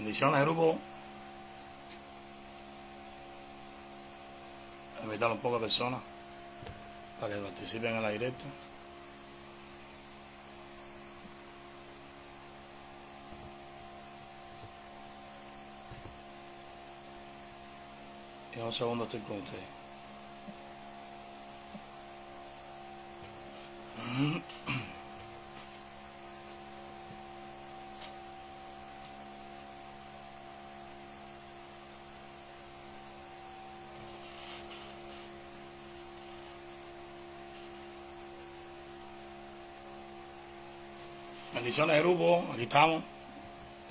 Bendiciones, grupo. Invitar a de personas para que participen en la directa. En un segundo estoy con ustedes. Bendiciones grupo, aquí estamos.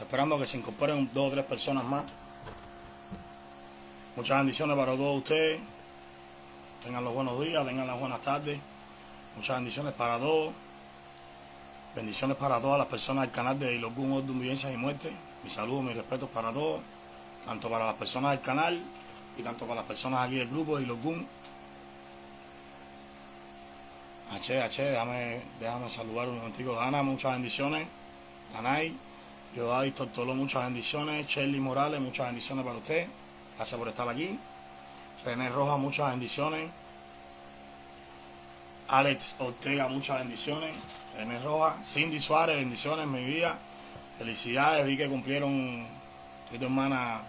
Esperando que se incorporen dos o tres personas más. Muchas bendiciones para todos ustedes. Tengan los buenos días, tengan las buenas tardes. Muchas bendiciones para todos. Bendiciones para todas las personas del canal de Ilogun Ordun Vivencias y Muerte. Mi saludo, mi respeto para todos. Tanto para las personas del canal y tanto para las personas aquí del grupo de Ilogun. H, H, déjame, déjame saludar un momentico. Dana, muchas bendiciones. Danay, Leodadis Tortolo, muchas bendiciones. Shelly Morales, muchas bendiciones para usted. Gracias por estar aquí. René Rojas, muchas bendiciones. Alex Ortega, muchas bendiciones. René Rojas. Cindy Suárez, bendiciones, mi vida. Felicidades, vi que cumplieron, tu hermana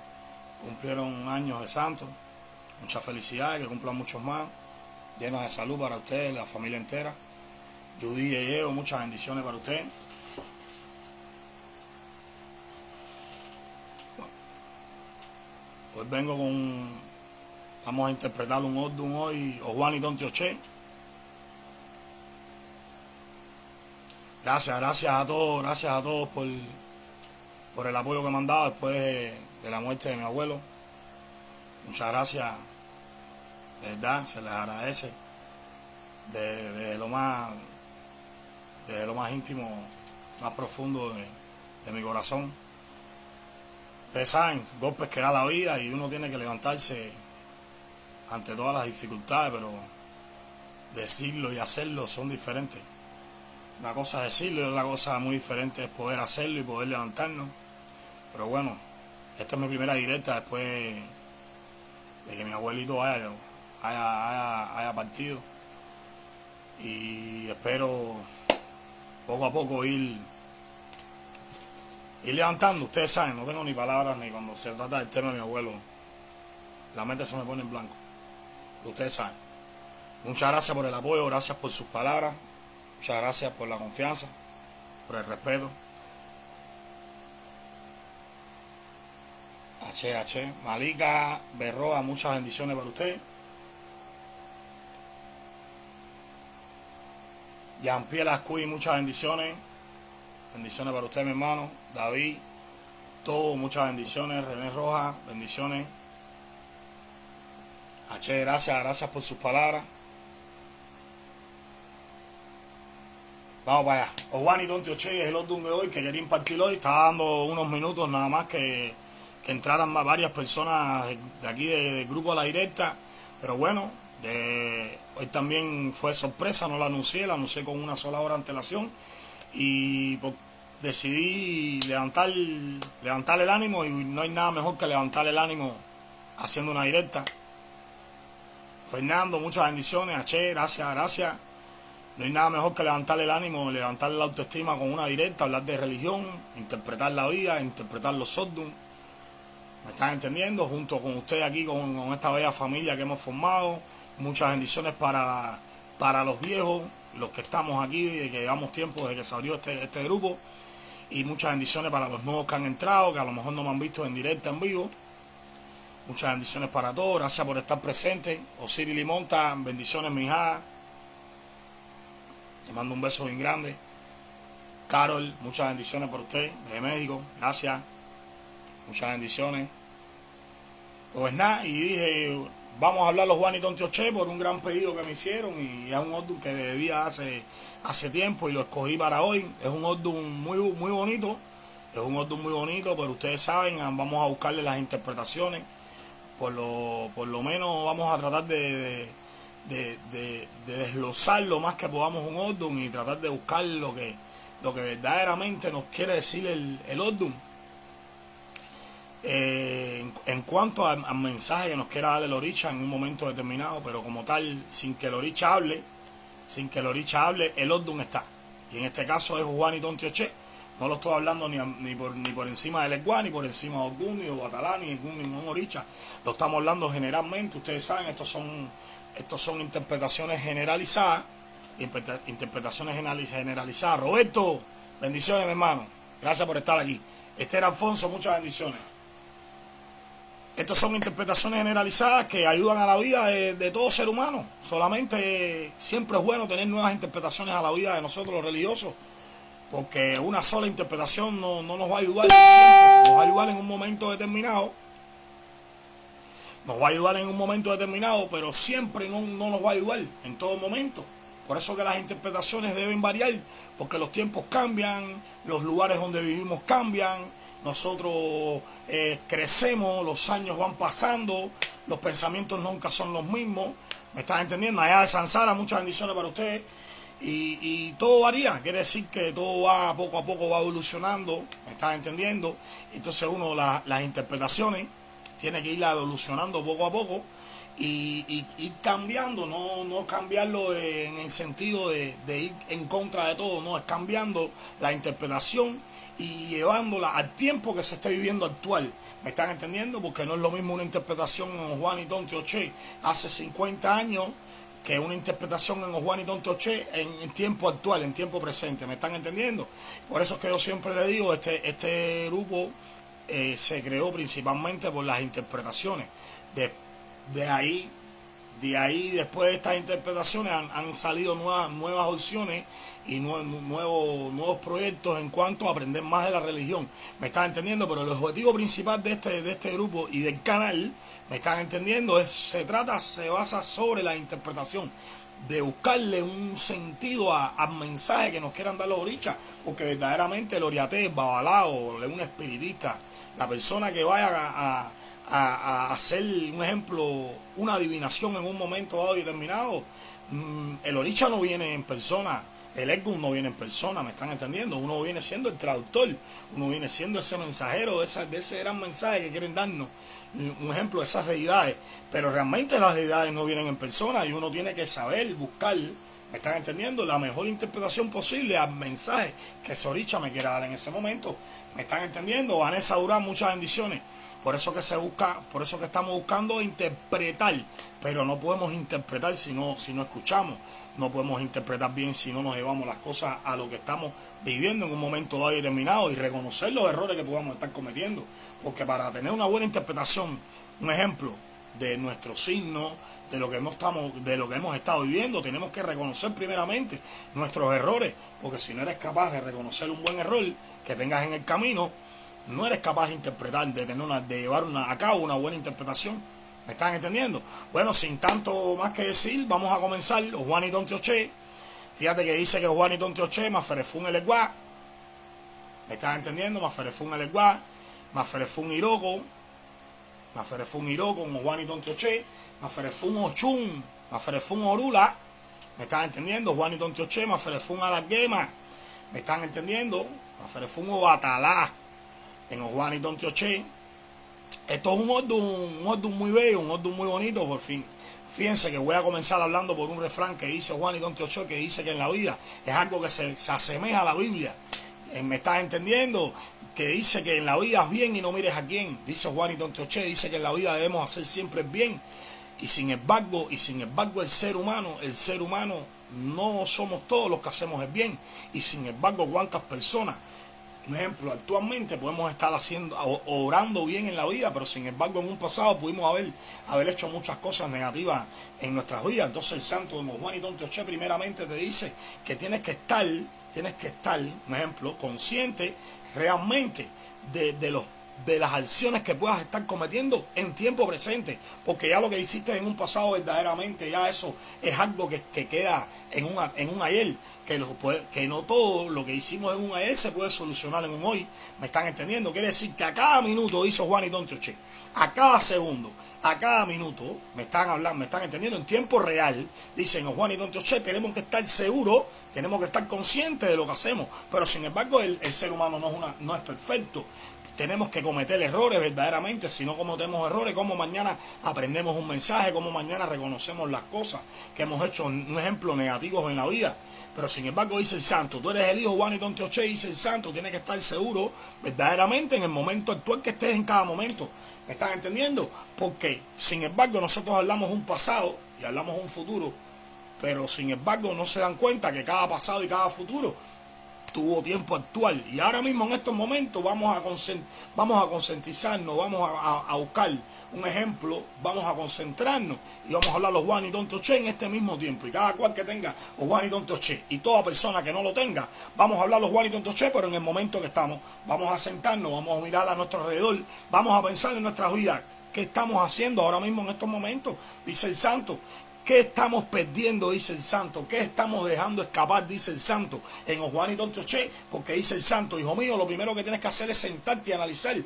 cumplieron años de santo. Muchas felicidades, que cumplan muchos más llenos de salud para usted, la familia entera. Judy Yeo, muchas bendiciones para usted. Pues vengo con. Vamos a interpretar un Ordun hoy, o Juan y Don Tioche. Gracias, gracias a todos, gracias a todos por, por el apoyo que me han dado después de, de la muerte de mi abuelo. Muchas gracias de verdad se les agradece de, lo más de lo más íntimo más profundo de, de, mi corazón. Ustedes saben golpes que da la vida y uno tiene que levantarse ante todas las dificultades pero decirlo y hacerlo son diferentes. Una cosa es decirlo y otra cosa muy diferente es poder hacerlo y poder levantarnos. Pero bueno esta es mi primera directa después de que mi abuelito vaya haya, haya, partido. Y espero poco a poco ir, ir levantando. Ustedes saben, no tengo ni palabras ni cuando se trata del tema de mi abuelo. La mente se me pone en blanco. Ustedes saben. Muchas gracias por el apoyo, gracias por sus palabras, muchas gracias por la confianza, por el respeto. H, H, Malika Berroa, muchas bendiciones para usted. Jean-Pierre Ascuy, muchas bendiciones. Bendiciones para usted, mi hermano. David, todo, muchas bendiciones. René Rojas, bendiciones. H, gracias, gracias por sus palabras. Vamos para allá. Ojuani Don Oche es el otro de hoy que quería impartir hoy. Estaba dando unos minutos nada más que, entraran varias personas de, aquí del grupo a la directa. Pero bueno, hoy también fue sorpresa, no la anuncié, la anuncié con una sola hora de antelación y pues, decidí levantar, levantar el ánimo y no hay nada mejor que levantar el ánimo haciendo una directa. Fernando, muchas bendiciones, H, gracias, gracias. No hay nada mejor que levantar el ánimo, levantar la autoestima con una directa, hablar de religión, interpretar la vida, interpretar los sordum. ¿Me están entendiendo? Junto con ustedes aquí, con, con esta bella familia que hemos formado Muchas bendiciones para, para los viejos, los que estamos aquí, que llevamos tiempo desde que se abrió este, este grupo. Y muchas bendiciones para los nuevos que han entrado, que a lo mejor no me han visto en directo, en vivo. Muchas bendiciones para todos, gracias por estar presentes. Osiris Limonta, bendiciones mi hija. Te mando un beso bien grande. Carol, muchas bendiciones por usted, desde México, gracias. Muchas bendiciones. Pues nada, y dije, Vamos a hablar los Juan y Tontioche por un gran pedido que me hicieron y es un Ordun que debía hace, hace tiempo y lo escogí para hoy. Es un Ordun muy, muy bonito, es un Ordun muy bonito, pero ustedes saben, vamos a buscarle las interpretaciones. Por lo, por lo menos vamos a tratar de, de, desglosar lo más que podamos un Ordun y tratar de buscar lo que, lo que verdaderamente nos quiere decir el, el. Eh, en, cuanto al, mensaje que nos quiera dar el Oricha en un momento determinado, pero como tal, sin que el Oricha hable, sin que el Oricha hable, el Ordun está. Y en este caso es Juan y Tontioche. No lo estoy hablando ni, ni, por, ni por encima del Eguá, ni por encima de Ogun, ni de Batalá, ni ningún, ningún Oricha. Lo estamos hablando generalmente, ustedes saben, estos son, estos son interpretaciones generalizadas, interpretaciones generalizadas. Roberto, bendiciones, mi hermano. Gracias por estar aquí. Esther Alfonso, muchas bendiciones. Estas son interpretaciones generalizadas que ayudan a la vida de, todo ser humano. Solamente siempre es bueno tener nuevas interpretaciones a la vida de nosotros los religiosos, porque una sola interpretación no, nos va a ayudar siempre, nos va a ayudar en un momento determinado, nos va a ayudar en un momento determinado, pero siempre no, no nos va a ayudar en todo momento. Por eso que las interpretaciones deben variar, porque los tiempos cambian, los lugares donde vivimos cambian, nosotros eh, crecemos, los años van pasando, los pensamientos nunca son los mismos. ¿Me estás entendiendo? Allá de Sansara, muchas bendiciones para ustedes. Y, todo varía, quiere decir que todo va poco a poco va evolucionando, ¿me estás entendiendo? Entonces uno las interpretaciones tiene que ir evolucionando poco a poco y, ir cambiando, no, no cambiarlo en el sentido de ir en contra de todo, no, es cambiando la interpretación y llevándola al tiempo que se está viviendo actual. ¿Me están entendiendo? Porque no es lo mismo una interpretación en Juan y Don Oche hace 50 años que una interpretación en Juan y Don Oche en, tiempo actual, en tiempo presente. ¿Me están entendiendo? Por eso es que yo siempre le digo, este, este grupo eh, se creó principalmente por las interpretaciones. De, de ahí de ahí, después de estas interpretaciones, han, salido nuevas, nuevas opciones y nuevos, nuevos proyectos en cuanto a aprender más de la religión. ¿Me están entendiendo? Pero el objetivo principal de este, de este grupo y del canal, ¿me están entendiendo? Es, se trata, se basa sobre la interpretación de buscarle un sentido al mensaje que nos quieran dar los orichas, porque verdaderamente el oriate, el babalao, un espiritista, la persona que vaya a a, hacer un ejemplo, una adivinación en un momento dado y determinado. Mm, el Oricha no viene en persona, el Egum no viene en persona, ¿me están entendiendo? Uno viene siendo el traductor, uno viene siendo ese mensajero de, ese gran mensaje que quieren darnos. Un ejemplo de esas deidades, pero realmente las deidades no vienen en persona y uno tiene que saber buscar, ¿me están entendiendo? La mejor interpretación posible al mensaje que ese Oricha me quiera dar en ese momento. ¿Me están entendiendo? Vanessa Durán, muchas bendiciones. Por eso que se busca, por eso que estamos buscando interpretar, pero no podemos interpretar si no, si no escuchamos, no podemos interpretar bien si no nos llevamos las cosas a lo que estamos viviendo en un momento dado determinado y reconocer los errores que podamos estar cometiendo. Porque para tener una buena interpretación, un ejemplo de nuestro signo, de lo que hemos estamos, de lo que hemos estado viviendo, tenemos que reconocer primeramente nuestros errores, porque si no eres capaz de reconocer un buen error que tengas en el camino, no eres capaz de interpretar, de, tener una, de llevar una, a cabo una buena interpretación. ¿Me están entendiendo? Bueno, sin tanto más que decir, vamos a comenzar. Juan y Don Tioche. Fíjate que dice que Juan y Don Tioche, más Ferefún el Eguá. ¿Me están entendiendo? Más Ferefún el Eguá. Más Ferefún Iroko como Juan y. Más Ferefún Ochun. Más Ferefún Orula. ¿Me están entendiendo? Juan y Don Tioche. Más Ferefún Alaguema. ¿Me están entendiendo? Más Ferefún Obatalá en Ojuan y Don Tioche. Esto es un orden, un muy bello, un orden muy bonito, por fin. Fíjense que voy a comenzar hablando por un refrán que dice Juan y Don Tioche, que dice que en la vida es algo que se, asemeja a la Biblia. Eh, ¿Me estás entendiendo? Que dice que en la vida es bien y no mires a quién. Dice Juan y Don Tioche, dice que en la vida debemos hacer siempre el bien. Y sin embargo, y sin embargo el ser humano, el ser humano no somos todos los que hacemos el bien. Y sin embargo, cuántas personas un ejemplo, actualmente podemos estar haciendo, obrando bien en la vida, pero sin embargo en un pasado pudimos haber, haber hecho muchas cosas negativas en nuestras vidas. Entonces el santo de Juan y Don Teoche primeramente te dice que tienes que estar, tienes que estar, un ejemplo, consciente realmente de, de los de las acciones que puedas estar cometiendo en tiempo presente, porque ya lo que hiciste en un pasado verdaderamente, ya eso es algo que, queda en, una, en un ayer, que, lo que no todo lo que hicimos en un ayer se puede solucionar en un hoy, ¿me están entendiendo? Quiere decir que a cada minuto, hizo Juan y Don Tioche, a cada segundo, a cada minuto, me están hablando, me están entendiendo, en tiempo real, dicen Juan y Don Tioche, tenemos que estar seguros, tenemos que estar conscientes de lo que hacemos, pero sin embargo el, ser humano no es, una, no es perfecto, tenemos que cometer errores verdaderamente. Si no cometemos errores, como mañana aprendemos un mensaje, como mañana reconocemos las cosas que hemos hecho, un ejemplo negativos en la vida. Pero sin embargo dice el santo, tú eres el hijo Juan y Don Teoche, dice el santo, tienes que estar seguro verdaderamente en el momento actual que estés en cada momento. ¿Me están entendiendo? Porque sin embargo nosotros hablamos un pasado y hablamos un futuro, pero sin embargo no se dan cuenta que cada pasado y cada futuro tuvo tiempo actual. Y ahora mismo en estos momentos vamos a, vamos a concientizarnos, vamos a, buscar un ejemplo, vamos a concentrarnos y vamos a hablar los Juan y Don Toche en este mismo tiempo. Y cada cual que tenga los Juan y Don Toche y toda persona que no lo tenga, vamos a hablar los Juan y Don Toche, pero en el momento que estamos, vamos a sentarnos, vamos a mirar a nuestro alrededor, vamos a pensar en nuestra vida. ¿Qué estamos haciendo ahora mismo en estos momentos? Dice el santo, ¿Qué estamos perdiendo? Dice el santo. ¿Qué estamos dejando escapar? Dice el santo. En Juan y Che, porque dice el santo, hijo mío, lo primero que tienes que hacer es sentarte y analizar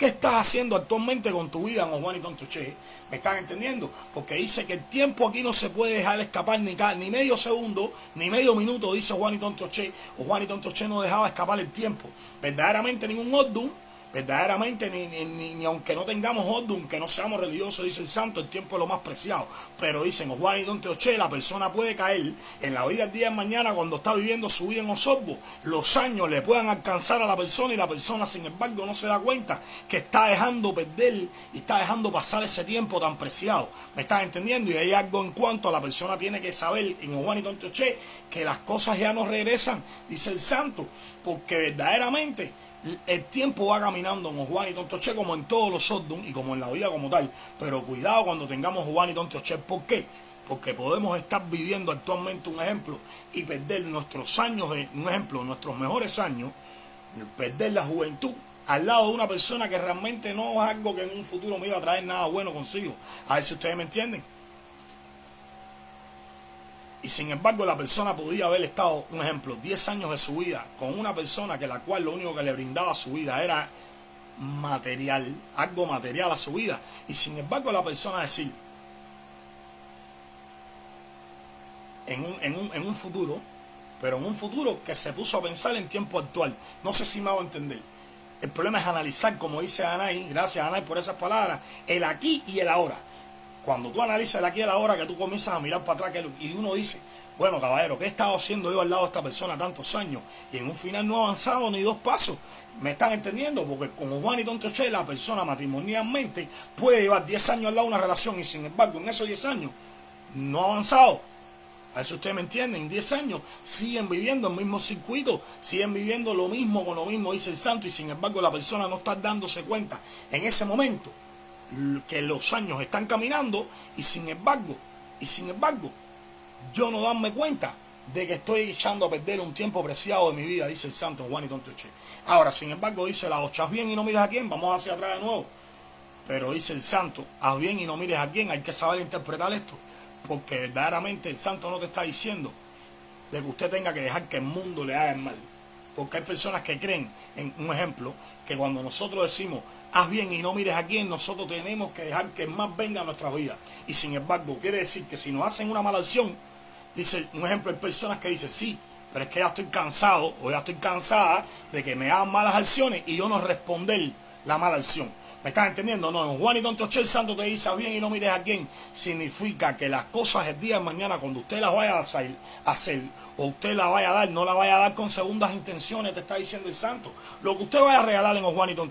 ¿Qué estás haciendo actualmente con tu vida, Juan y Che? ¿Me están entendiendo? Porque dice que el tiempo aquí no se puede dejar escapar ni, ni medio segundo, ni medio minuto, dice Juan y Che. O Juan y Che no dejaba escapar el tiempo. Verdaderamente ningún orden verdaderamente ni, ni, aunque no tengamos orden, que no seamos religiosos, dice el santo, el tiempo es lo más preciado. Pero dicen, Juan y Don Teoche, la persona puede caer en la vida del día de mañana cuando está viviendo su vida en Osorbo. Los años le puedan alcanzar a la persona y la persona, sin embargo, no se da cuenta que está dejando perder y está dejando pasar ese tiempo tan preciado. ¿Me están entendiendo? Y hay algo en cuanto a la persona tiene que saber en Juan y Don Teoche que las cosas ya no regresan, dice el santo, porque verdaderamente el tiempo va caminando en Juan y Tontoche como en todos los Sodom y como en la vida como tal. Pero cuidado cuando tengamos Juan y Tontoche. ¿Por qué? Porque podemos estar viviendo actualmente un ejemplo y perder nuestros años, un ejemplo, nuestros mejores años, perder la juventud al lado de una persona que realmente no es algo que en un futuro me iba a traer nada bueno consigo. A ver si ustedes me entienden. Y sin embargo la persona podía haber estado, un ejemplo, 10 años de su vida con una persona que la cual lo único que le brindaba su vida era material, algo material a su vida. Y sin embargo la persona decir, en un, en un, en un futuro, pero en un futuro que se puso a pensar en tiempo actual. No sé si me hago entender. El problema es analizar, como dice Anay, gracias Anay por esas palabras, el aquí y el ahora. Cuando tú analizas aquí y la hora que tú comienzas a mirar para atrás y uno dice, bueno, caballero, ¿qué he estado haciendo yo al lado de esta persona tantos años? Y en un final no ha avanzado ni dos pasos. ¿Me están entendiendo? Porque como Juan y Don Che, la persona matrimonialmente puede llevar 10 años al lado de una relación y sin embargo en esos 10 años no ha avanzado. A eso ustedes me entienden, 10 años siguen viviendo el mismo circuito, siguen viviendo lo mismo con lo mismo, dice el santo, y sin embargo la persona no está dándose cuenta en ese momento que los años están caminando y sin embargo, y sin embargo, yo no darme cuenta de que estoy echando a perder un tiempo preciado de mi vida, dice el santo Juan y Tontoche. Ahora, sin embargo, dice la ochas bien y no mires a quién, vamos hacia atrás de nuevo. Pero dice el santo, haz bien y no mires a quién, hay que saber interpretar esto, porque verdaderamente el santo no te está diciendo de que usted tenga que dejar que el mundo le haga el mal. Porque hay personas que creen, en un ejemplo, que cuando nosotros decimos, haz bien y no mires a quién, nosotros tenemos que dejar que más venga a nuestra vida. Y sin embargo, quiere decir que si nos hacen una mala acción, dice, un ejemplo, hay personas que dicen, sí, pero es que ya estoy cansado o ya estoy cansada de que me hagan malas acciones y yo no responder la mala acción. ¿Me estás entendiendo? No, Juan y Don el Santo te dice bien y no mires a quién. Significa que las cosas el día de mañana, cuando usted las vaya a hacer, o usted la vaya a dar, no la vaya a dar con segundas intenciones, te está diciendo el santo. Lo que usted vaya a regalar en Juan y Don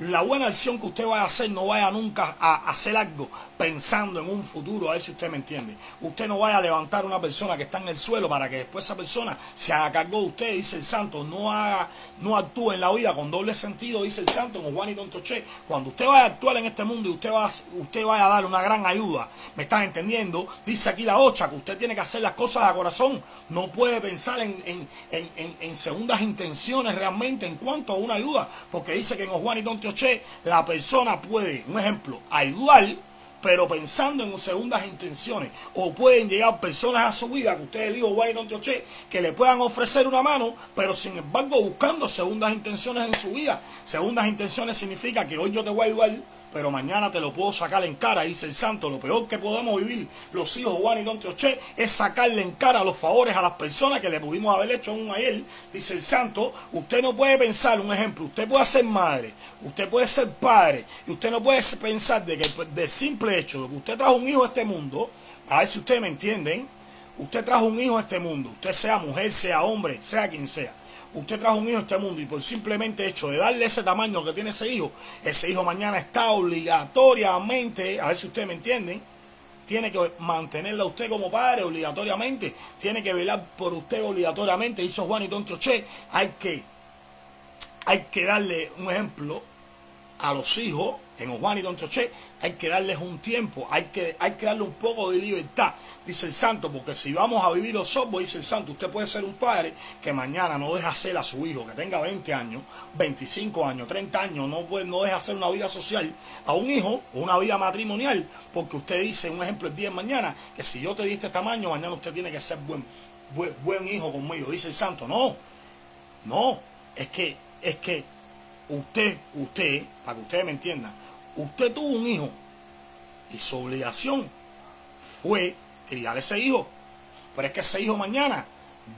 la buena acción que usted vaya a hacer, no vaya nunca a hacer algo pensando en un futuro, a ver si usted me entiende. Usted no vaya a levantar una persona que está en el suelo para que después esa persona se haga cargo de usted, dice el santo. No haga, no actúe en la vida con doble sentido, dice el santo en Juan y Don Cuando usted vaya a actuar en este mundo y usted va, usted vaya a dar una gran ayuda, ¿me están entendiendo? Dice aquí la ocha que usted tiene que hacer las cosas a corazón. No puede pensar en, en, segundas intenciones realmente en cuanto a una ayuda, porque dice que en Juan y Don Teoche la persona puede, un ejemplo, ayudar, pero pensando en segundas intenciones. O pueden llegar personas a su vida, que ustedes digo Juan y Don Teoche, que le puedan ofrecer una mano, pero sin embargo buscando segundas intenciones en su vida. Segundas intenciones significa que hoy yo te voy a ayudar pero mañana te lo puedo sacar en cara, dice el santo. Lo peor que podemos vivir los hijos Juan y Don Teoché es sacarle en cara los favores a las personas que le pudimos haber hecho un ayer, dice el santo. Usted no puede pensar, un ejemplo, usted puede ser madre, usted puede ser padre, y usted no puede pensar de que pues, del simple hecho de que usted trajo un hijo a este mundo, a ver si ustedes me entienden, usted trajo un hijo a este mundo, usted sea mujer, sea hombre, sea quien sea usted trajo un hijo a este mundo y por simplemente hecho de darle ese tamaño que tiene ese hijo, ese hijo mañana está obligatoriamente, a ver si ustedes me entienden, tiene que mantenerla usted como padre obligatoriamente, tiene que velar por usted obligatoriamente, hizo Juan y hay que, hay que darle un ejemplo a los hijos, en Juan y Don Choché, hay que darles un tiempo, hay que, hay que darle un poco de libertad, dice el santo, porque si vamos a vivir los software, dice el santo, usted puede ser un padre que mañana no deja hacer a su hijo, que tenga 20 años, 25 años, 30 años, no, puede, no deja hacer una vida social a un hijo, una vida matrimonial, porque usted dice, un ejemplo, el día de mañana, que si yo te di este tamaño, mañana usted tiene que ser buen, buen, buen hijo conmigo, dice el santo, no, no, es que, es que usted, usted, para que ustedes me entiendan, usted tuvo un hijo y su obligación fue criar ese hijo. Pero es que ese hijo mañana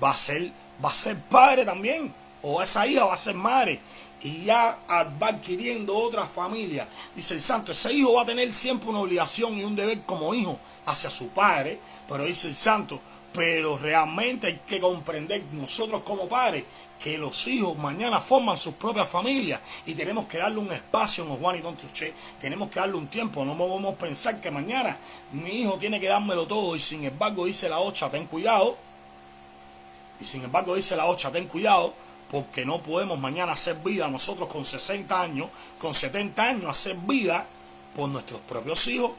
va a ser, va a ser padre también. O esa hija va a ser madre. Y ya va adquiriendo otra familia. Dice el santo, ese hijo va a tener siempre una obligación y un deber como hijo hacia su padre. Pero dice el santo, pero realmente hay que comprender nosotros como padres que los hijos mañana forman sus propias familias y tenemos que darle un espacio en Juan y Don Truché, tenemos que darle un tiempo, no podemos pensar que mañana mi hijo tiene que dármelo todo y sin embargo dice la ocha, ten cuidado, y sin embargo dice la ocha, ten cuidado, porque no podemos mañana hacer vida nosotros con 60 años, con 70 años, hacer vida por nuestros propios hijos,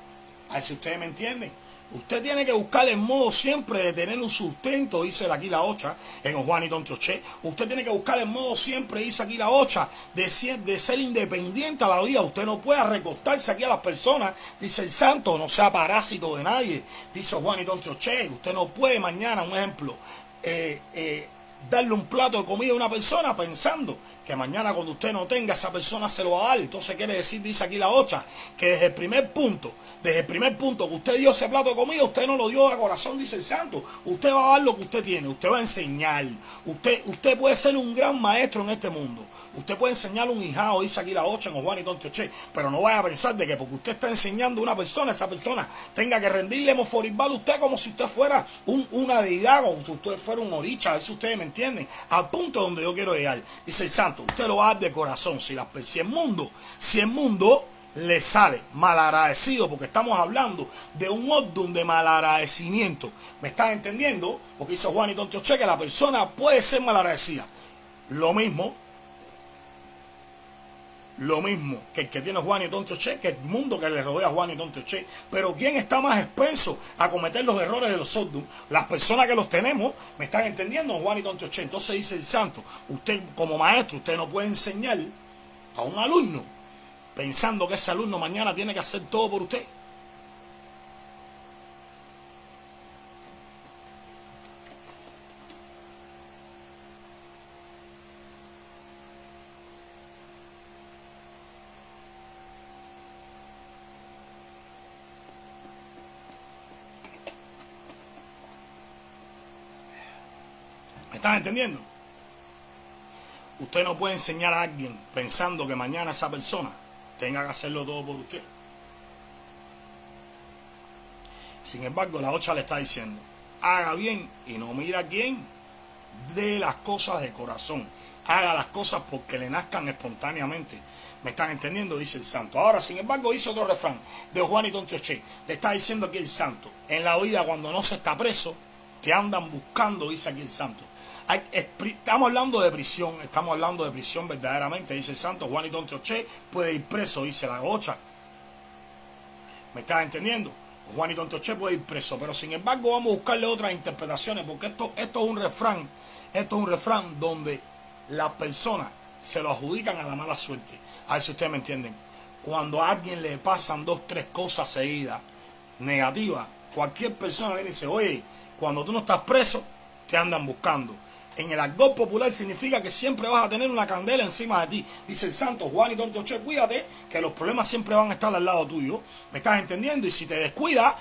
a ver si ustedes me entienden. Usted tiene que buscar el modo siempre de tener un sustento, dice aquí la ocha, en Juan y Don. Usted tiene que buscar el modo siempre, dice aquí la ocha, de ser, de ser independiente a la vida. Usted no puede recostarse aquí a las personas, dice el santo, no sea parásito de nadie, dice Juan y Don. Usted no puede mañana, un ejemplo, eh, eh, darle un plato de comida a una persona pensando que mañana cuando usted no tenga, esa persona se lo va a dar. Entonces quiere decir, dice aquí la ocha, que desde el primer punto, desde el primer punto que usted dio ese plato de comida, usted no lo dio a corazón, dice el santo. Usted va a dar lo que usted tiene, usted va a enseñar. Usted, usted puede ser un gran maestro en este mundo. Usted puede enseñar un hijado, dice aquí la ocha en Juan y Che, pero no vaya a pensar de que porque usted está enseñando a una persona, esa persona tenga que rendirle moforibal a usted como si usted fuera un, una deidad, como si usted fuera un oricha, eso ustedes me entienden, al punto donde yo quiero llegar. Dice el santo, usted lo va de corazón. Si, la, si el mundo, si el mundo le sale malagradecido, porque estamos hablando de un orden de malagradecimiento. ¿Me están entendiendo? Porque dice Juan y Che que la persona puede ser malagradecida. Lo mismo lo mismo que el que tiene Juan y Tonto Che, que el mundo que le rodea a Juan y Tonto Che. Pero ¿quién está más expenso a cometer los errores de los sordos? Las personas que los tenemos, ¿me están entendiendo? Juan y Tonto Che. Entonces dice el santo, usted como maestro, usted no puede enseñar a un alumno pensando que ese alumno mañana tiene que hacer todo por usted. Entendiendo? Usted no puede enseñar a alguien pensando que mañana esa persona tenga que hacerlo todo por usted. Sin embargo, la ocha le está diciendo, haga bien y no mira a quién, de las cosas de corazón. Haga las cosas porque le nazcan espontáneamente. ¿Me están entendiendo? Dice el santo. Ahora, sin embargo, dice otro refrán de Juan y Che. Le está diciendo aquí el santo. En la vida, cuando no se está preso, que andan buscando, dice aquí el santo estamos hablando de prisión, estamos hablando de prisión verdaderamente, dice el santo Juanito Che puede ir preso, dice la gocha. ¿Me estás entendiendo? Juanito Che puede ir preso, pero sin embargo vamos a buscarle otras interpretaciones, porque esto, esto es un refrán, esto es un refrán donde las personas se lo adjudican a la mala suerte. A ver si ustedes me entienden. Cuando a alguien le pasan dos, tres cosas seguidas negativas, cualquier persona y dice, oye, cuando tú no estás preso, te andan buscando en el argot popular significa que siempre vas a tener una candela encima de ti. Dice el santo Juan y cuídate, que los problemas siempre van a estar al lado tuyo. ¿Me estás entendiendo? Y si te descuidas,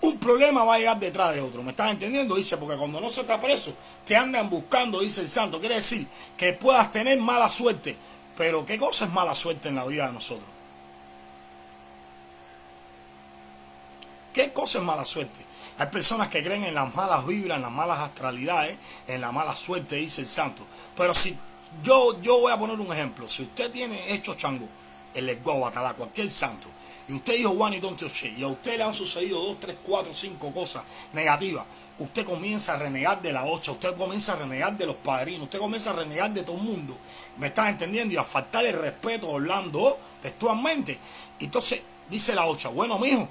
un problema va a llegar detrás de otro. ¿Me estás entendiendo? Dice, porque cuando no se está preso, te andan buscando, dice el santo. Quiere decir que puedas tener mala suerte. Pero ¿qué cosa es mala suerte en la vida de nosotros? ¿Qué cosa es mala suerte? Hay personas que creen en las malas vibras, en las malas astralidades, en la mala suerte, dice el santo. Pero si yo, yo voy a poner un ejemplo. Si usted tiene hecho chango, el ego, batalá, cualquier santo, y usted dijo Juan y Don y a usted le han sucedido dos, tres, cuatro, cinco cosas negativas, usted comienza a renegar de la ocha, usted comienza a renegar de los padrinos, usted comienza a renegar de todo el mundo. ¿Me estás entendiendo? Y a faltar el respeto hablando textualmente. Entonces, dice la ocha, bueno, mijo,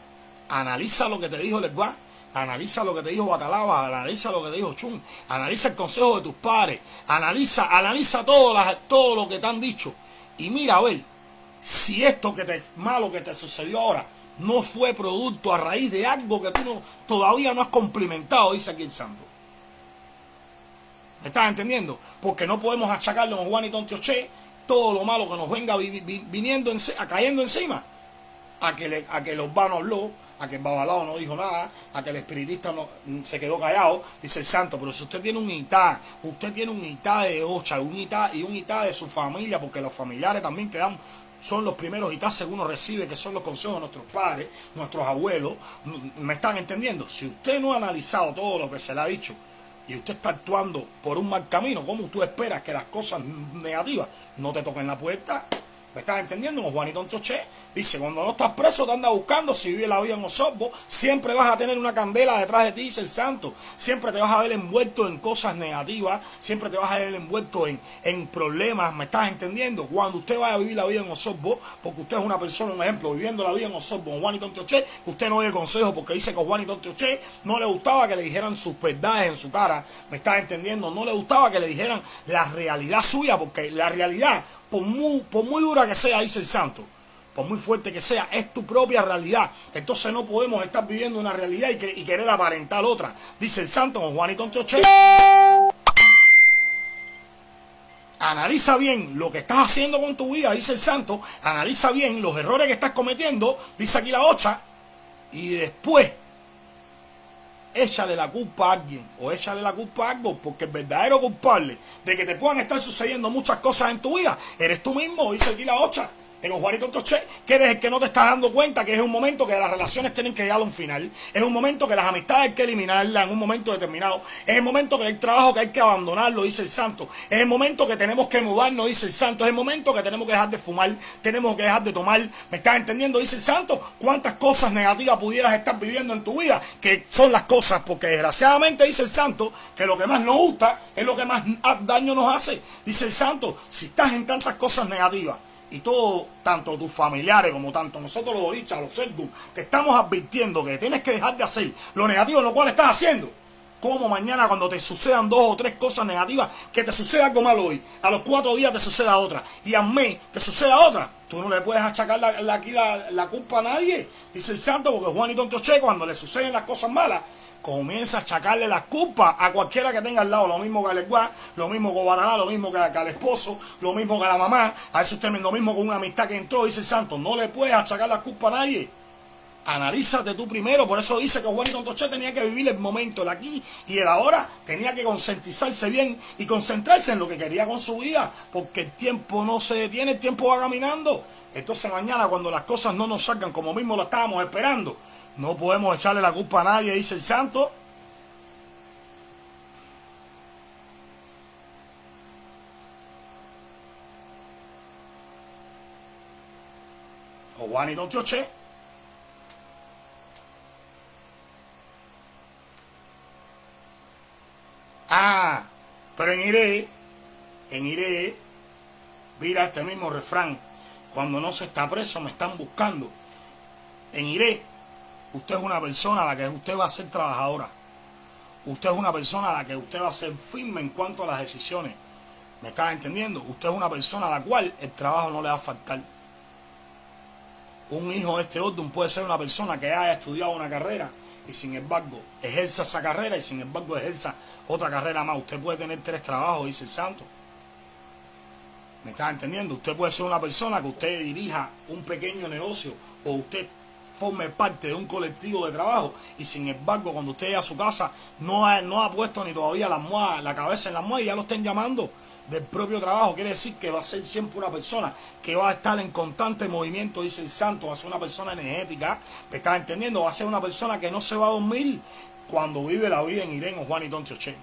analiza lo que te dijo el Leguá, analiza lo que te dijo Batalaba, analiza lo que te dijo Chun, analiza el consejo de tus padres, analiza, analiza todo, lo que te han dicho. Y mira a ver, si esto que te, malo que te sucedió ahora no fue producto a raíz de algo que tú todavía no has cumplimentado, dice aquí el santo. ¿Me estás entendiendo? Porque no podemos achacarle a Juan y Tontioche todo lo malo que nos venga viniendo, cayendo encima. A que, a que los vanos habló, a que el babalao no dijo nada, a que el espiritista no, se quedó callado, dice el santo, pero si usted tiene un itá, usted tiene un itá de ocha, un itá y un itá de su familia, porque los familiares también te dan son los primeros y según uno recibe, que son los consejos de nuestros padres, nuestros abuelos. ¿Me están entendiendo? Si usted no ha analizado todo lo que se le ha dicho y usted está actuando por un mal camino, ¿cómo tú esperas que las cosas negativas no te toquen la puerta? ¿Me estás entendiendo? Juanito Choché dice, cuando no estás preso te anda buscando si vive la vida en Osorbo, siempre vas a tener una candela detrás de ti, dice el santo. Siempre te vas a ver envuelto en cosas negativas, siempre te vas a ver envuelto en, en problemas, ¿me estás entendiendo? Cuando usted vaya a vivir la vida en Osorbo, porque usted es una persona, un ejemplo, viviendo la vida en Osorbo con Juanito que usted no oye consejo porque dice que Juanito Choché no le gustaba que le dijeran sus verdades en su cara, ¿me estás entendiendo? No le gustaba que le dijeran la realidad suya, porque la realidad por muy, dura que sea, dice el santo, por muy fuerte que sea, es tu propia realidad. Entonces no podemos estar viviendo una realidad y, querer aparentar otra. Dice el santo con Juanito Antioche. Analiza bien lo que estás haciendo con tu vida, dice el santo. Analiza bien los errores que estás cometiendo, dice aquí la ocha. Y después échale la culpa a alguien o échale la culpa a algo, porque el verdadero culpable de que te puedan estar sucediendo muchas cosas en tu vida, eres tú mismo, dice aquí la ocha en Juanito Toche, que eres el que no te estás dando cuenta que es un momento que las relaciones tienen que llegar a un final, es un momento que las amistades hay que eliminarlas en un momento determinado, es el momento que hay trabajo que hay que abandonarlo, dice el santo, es el momento que tenemos que mudarnos, dice el santo, es el momento que tenemos que dejar de fumar, tenemos que dejar de tomar, ¿me estás entendiendo? Dice el santo, cuántas cosas negativas pudieras estar viviendo en tu vida, que son las cosas, porque desgraciadamente dice el santo, que lo que más nos gusta es lo que más daño nos hace, dice el santo, si estás en tantas cosas negativas, y todo, tanto tus familiares como tanto nosotros los borichas, los sedgum, te estamos advirtiendo que tienes que dejar de hacer lo negativo en lo cual estás haciendo. Como mañana cuando te sucedan dos o tres cosas negativas, que te suceda algo malo hoy, a los cuatro días te suceda otra, y a mí te suceda otra, tú no le puedes achacar la, aquí la, culpa a nadie, dice el santo, porque Juanito Antioche cuando le suceden las cosas malas, comienza a achacarle la culpa a cualquiera que tenga al lado, lo mismo que al lo mismo con Baraná, lo mismo que, al esposo, lo mismo que a la mamá, a eso usted lo mismo con una amistad que entró, dice el santo, no le puedes achacar la culpa a nadie. Analízate tú primero, por eso dice que Juanito Toche tenía que vivir el momento, el aquí y el ahora, tenía que concientizarse bien y concentrarse en lo que quería con su vida, porque el tiempo no se detiene, el tiempo va caminando. Entonces mañana cuando las cosas no nos salgan como mismo lo estábamos esperando, no podemos echarle la culpa a nadie, dice el santo. O Juan y Don Tioche. Ah, pero en Iré, en Iré, mira este mismo refrán. Cuando no se está preso me están buscando. En Iré Usted es una persona a la que usted va a ser trabajadora. Usted es una persona a la que usted va a ser firme en cuanto a las decisiones. ¿Me estás entendiendo? Usted es una persona a la cual el trabajo no le va a faltar. Un hijo de este orden puede ser una persona que haya estudiado una carrera, y sin embargo ejerza esa carrera y sin embargo ejerza otra carrera más. Usted puede tener tres trabajos, dice el santo. ¿Me está entendiendo? Usted puede ser una persona que usted dirija un pequeño negocio o usted forme parte de un colectivo de trabajo y sin embargo cuando usted llega a su casa no ha, no ha puesto ni todavía la, la cabeza en la almohada y ya lo estén llamando del propio trabajo. Quiere decir que va a ser siempre una persona que va a estar en constante movimiento, dice el santo, va a ser una persona energética, ¿me estás entendiendo? Va a ser una persona que no se va a dormir cuando vive la vida en Irene o Juan y Tontioche.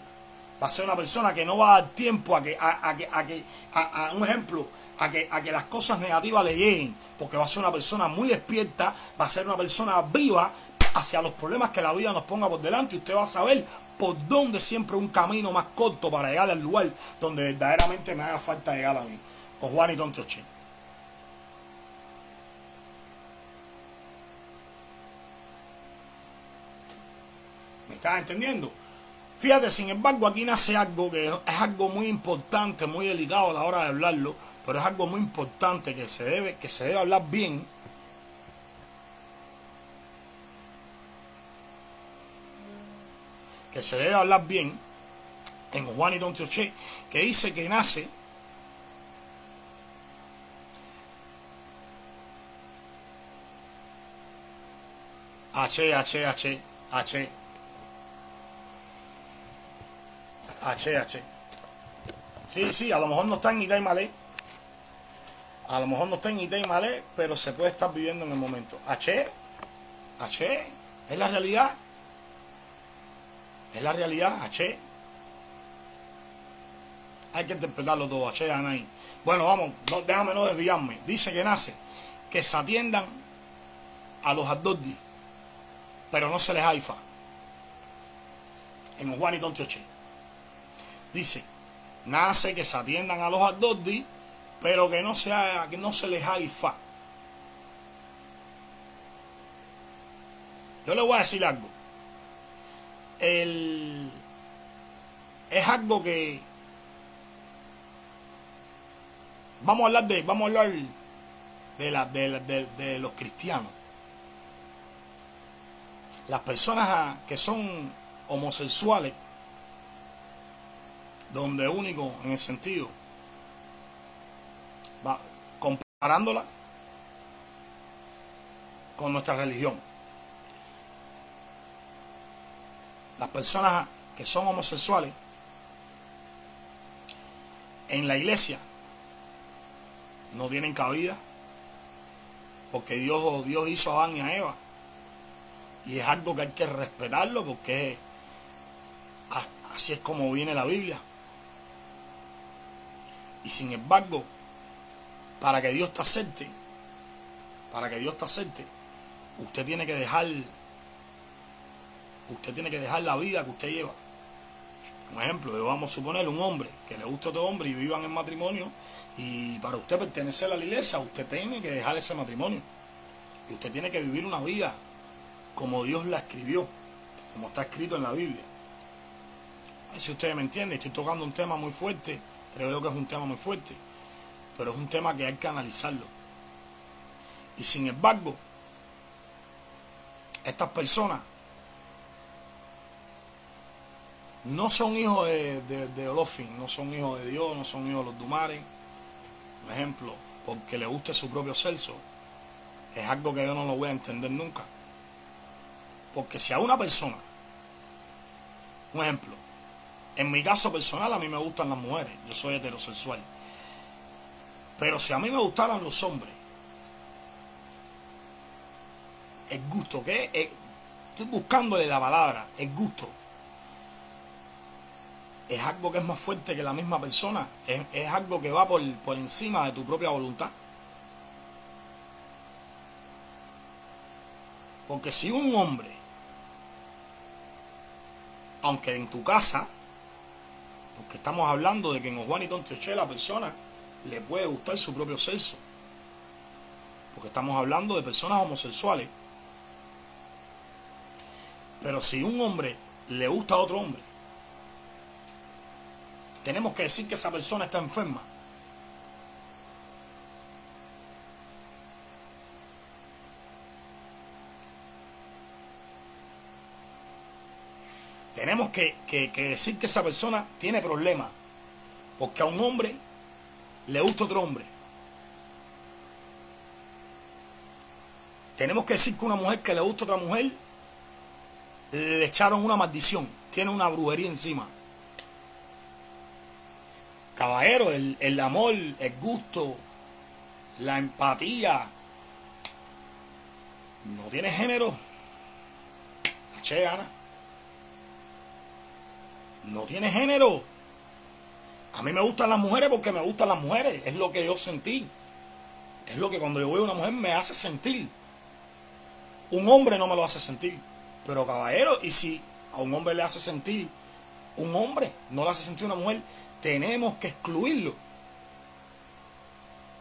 Va a ser una persona que no va a dar tiempo a que, a, que, a, que, a, un ejemplo, a que, a que las cosas negativas le lleguen, porque va a ser una persona muy despierta, va a ser una persona viva hacia los problemas que la vida nos ponga por delante y usted va a saber por dónde siempre un camino más corto para llegar al lugar donde verdaderamente me haga falta llegar a mí. O Juan y Tontioche. ¿Me estás entendiendo? Fíjate, sin embargo, aquí nace algo que es algo muy importante, muy delicado a la hora de hablarlo, pero es algo muy importante que se debe, que se debe hablar bien. Que se debe hablar bien en Juan y Don Tioche, que dice que nace H, H, H, H, HH. Sí, sí, a lo mejor no está en Ita Malé. A lo mejor no está en Ita Malé, pero se puede estar viviendo en el momento. H, H, es la realidad. Es la realidad, H. Hay que interpretarlo todo, H, Anaí. Bueno, vamos, déjame no desviarme. Dice que nace que se atiendan a los adordi, pero no se les haifa. En Juan y Tontioche. Dice, nace que se atiendan a los adordi, pero que no, sea, que no se les haifa. Yo le voy a decir algo. El, es algo que vamos a hablar de vamos a hablar de, la, de, de los cristianos las personas que son homosexuales donde único en el sentido, va, comparándola con nuestra religión. Las personas que son homosexuales en la iglesia no tienen cabida porque Dios, Dios hizo a Adán y a Eva y es algo que hay que respetarlo porque así es como viene la Biblia. Y sin embargo, para que Dios te acepte, para que Dios te acepte, usted tiene que dejar, usted tiene que dejar la vida que usted lleva. Un ejemplo, vamos a suponer un hombre que le gusta a otro hombre y vivan en matrimonio y para usted pertenecer a la iglesia, usted tiene que dejar ese matrimonio. Y usted tiene que vivir una vida como Dios la escribió, como está escrito en la Biblia. A ver si ustedes me entienden, estoy tocando un tema muy fuerte Creo que es un tema muy fuerte, pero es un tema que hay que analizarlo. Y sin embargo, estas personas no son hijos de, de, Olofin, no son hijos de Dios, no son hijos de los Dumares. Por ejemplo, porque le guste su propio sexo, es algo que yo no lo voy a entender nunca. Porque si a una persona, un ejemplo, en mi caso personal, a mí me gustan las mujeres. Yo soy heterosexual. Pero si a mí me gustaran los hombres, el gusto, ¿qué? estoy buscándole la palabra, el gusto. Es algo que es más fuerte que la misma persona. Es, algo que va por, por encima de tu propia voluntad. Porque si un hombre, aunque en tu casa porque estamos hablando de que en Juan y Tontioche la persona le puede gustar su propio sexo. Porque estamos hablando de personas homosexuales. Pero si un hombre le gusta a otro hombre, tenemos que decir que esa persona está enferma. Tenemos que, que decir que esa persona tiene problemas. Porque a un hombre le gusta otro hombre. Tenemos que decir que una mujer que le gusta a otra mujer le echaron una maldición, tiene una brujería encima. Caballero, el, amor, el gusto, la empatía, no tiene género. Che, Ana. No tiene género. A mí me gustan las mujeres porque me gustan las mujeres. Es lo que yo sentí. Es lo que cuando yo veo a una mujer me hace sentir. Un hombre no me lo hace sentir. Pero caballero, y si a un hombre le hace sentir un hombre, no le hace sentir una mujer, tenemos que excluirlo.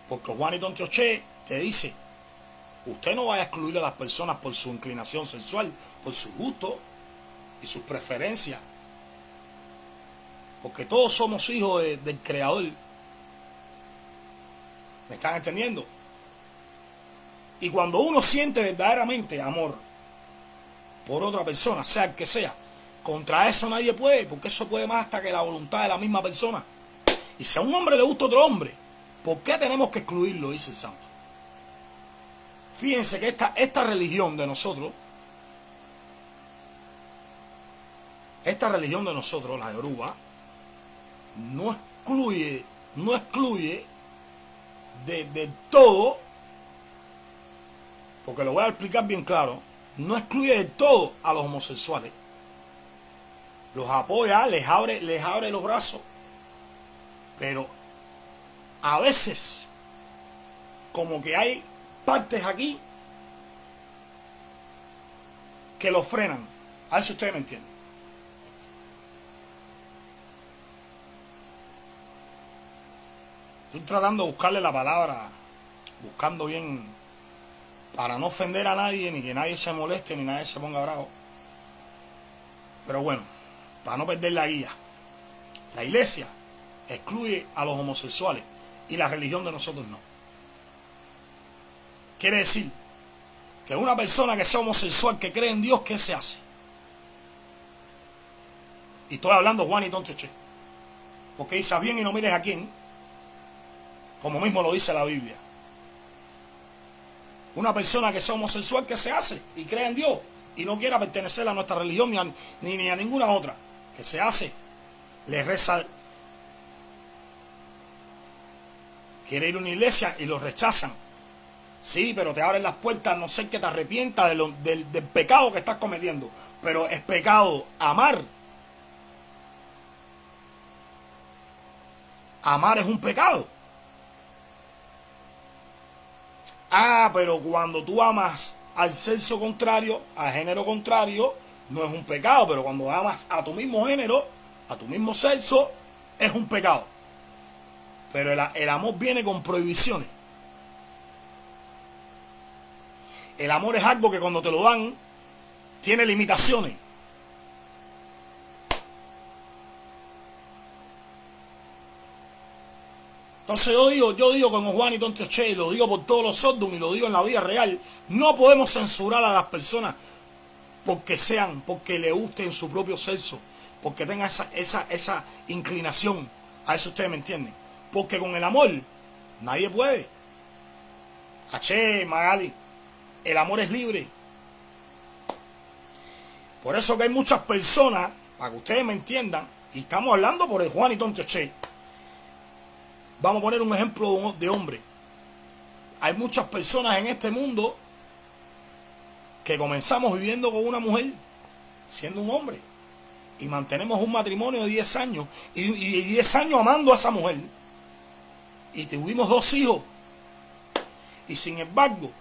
Porque Juanito Antioche te dice, usted no vaya a excluir a las personas por su inclinación sexual, por su gusto y sus preferencias. Porque todos somos hijos del Creador. ¿Me están entendiendo? Y cuando uno siente verdaderamente amor por otra persona, sea el que sea, contra eso nadie puede, porque eso puede más hasta que la voluntad de la misma persona. Y si a un hombre le gusta otro hombre, ¿por qué tenemos que excluirlo? Dice el santo. Fíjense que esta, esta religión de nosotros, esta religión de nosotros, la Yoruba, no excluye, no excluye de, de todo porque lo voy a explicar bien claro, no excluye de todo a los homosexuales. Los apoya, les abre, les abre los brazos. Pero a veces, como que hay partes aquí que lo frenan. A si ustedes me entienden. Estoy tratando de buscarle la palabra, buscando bien para no ofender a nadie, ni que nadie se moleste, ni nadie se ponga bravo. Pero bueno, para no perder la guía, la iglesia excluye a los homosexuales y la religión de nosotros no. Quiere decir que una persona que sea homosexual, que cree en Dios, ¿qué se hace? Y estoy hablando Juan y Tontoche. Porque dice bien y no mires a quién, como mismo lo dice la Biblia. Una persona que sea homosexual que se hace y cree en Dios y no quiera pertenecer a nuestra religión ni a, ni, a ninguna otra, que se hace, le reza, quiere ir a una iglesia y lo rechazan. Sí, pero te abren las puertas, no sé que te arrepientas del, del pecado que estás cometiendo. Pero es pecado amar. Amar es un pecado. Ah, pero cuando tú amas al sexo contrario, al género contrario, no es un pecado, pero cuando amas a tu mismo género, a tu mismo sexo, es un pecado. Pero el, el amor viene con prohibiciones. El amor es algo que cuando te lo dan, tiene limitaciones. Entonces yo digo, yo digo como Juan y Tonto Che, lo digo por todos los sordos y lo digo en la vida real, no podemos censurar a las personas porque sean, porque le gusten su propio sexo, porque tengan esa, esa, esa inclinación. A eso ustedes me entienden. Porque con el amor nadie puede. H, Magali, el amor es libre. Por eso que hay muchas personas, para que ustedes me entiendan, y estamos hablando por el Juan y Tonto Che, Vamos a poner un ejemplo de hombre. Hay muchas personas en este mundo que comenzamos viviendo con una mujer, siendo un hombre, y mantenemos un matrimonio de 10 años, y, 10 años amando a esa mujer, y tuvimos dos hijos, y sin embargo,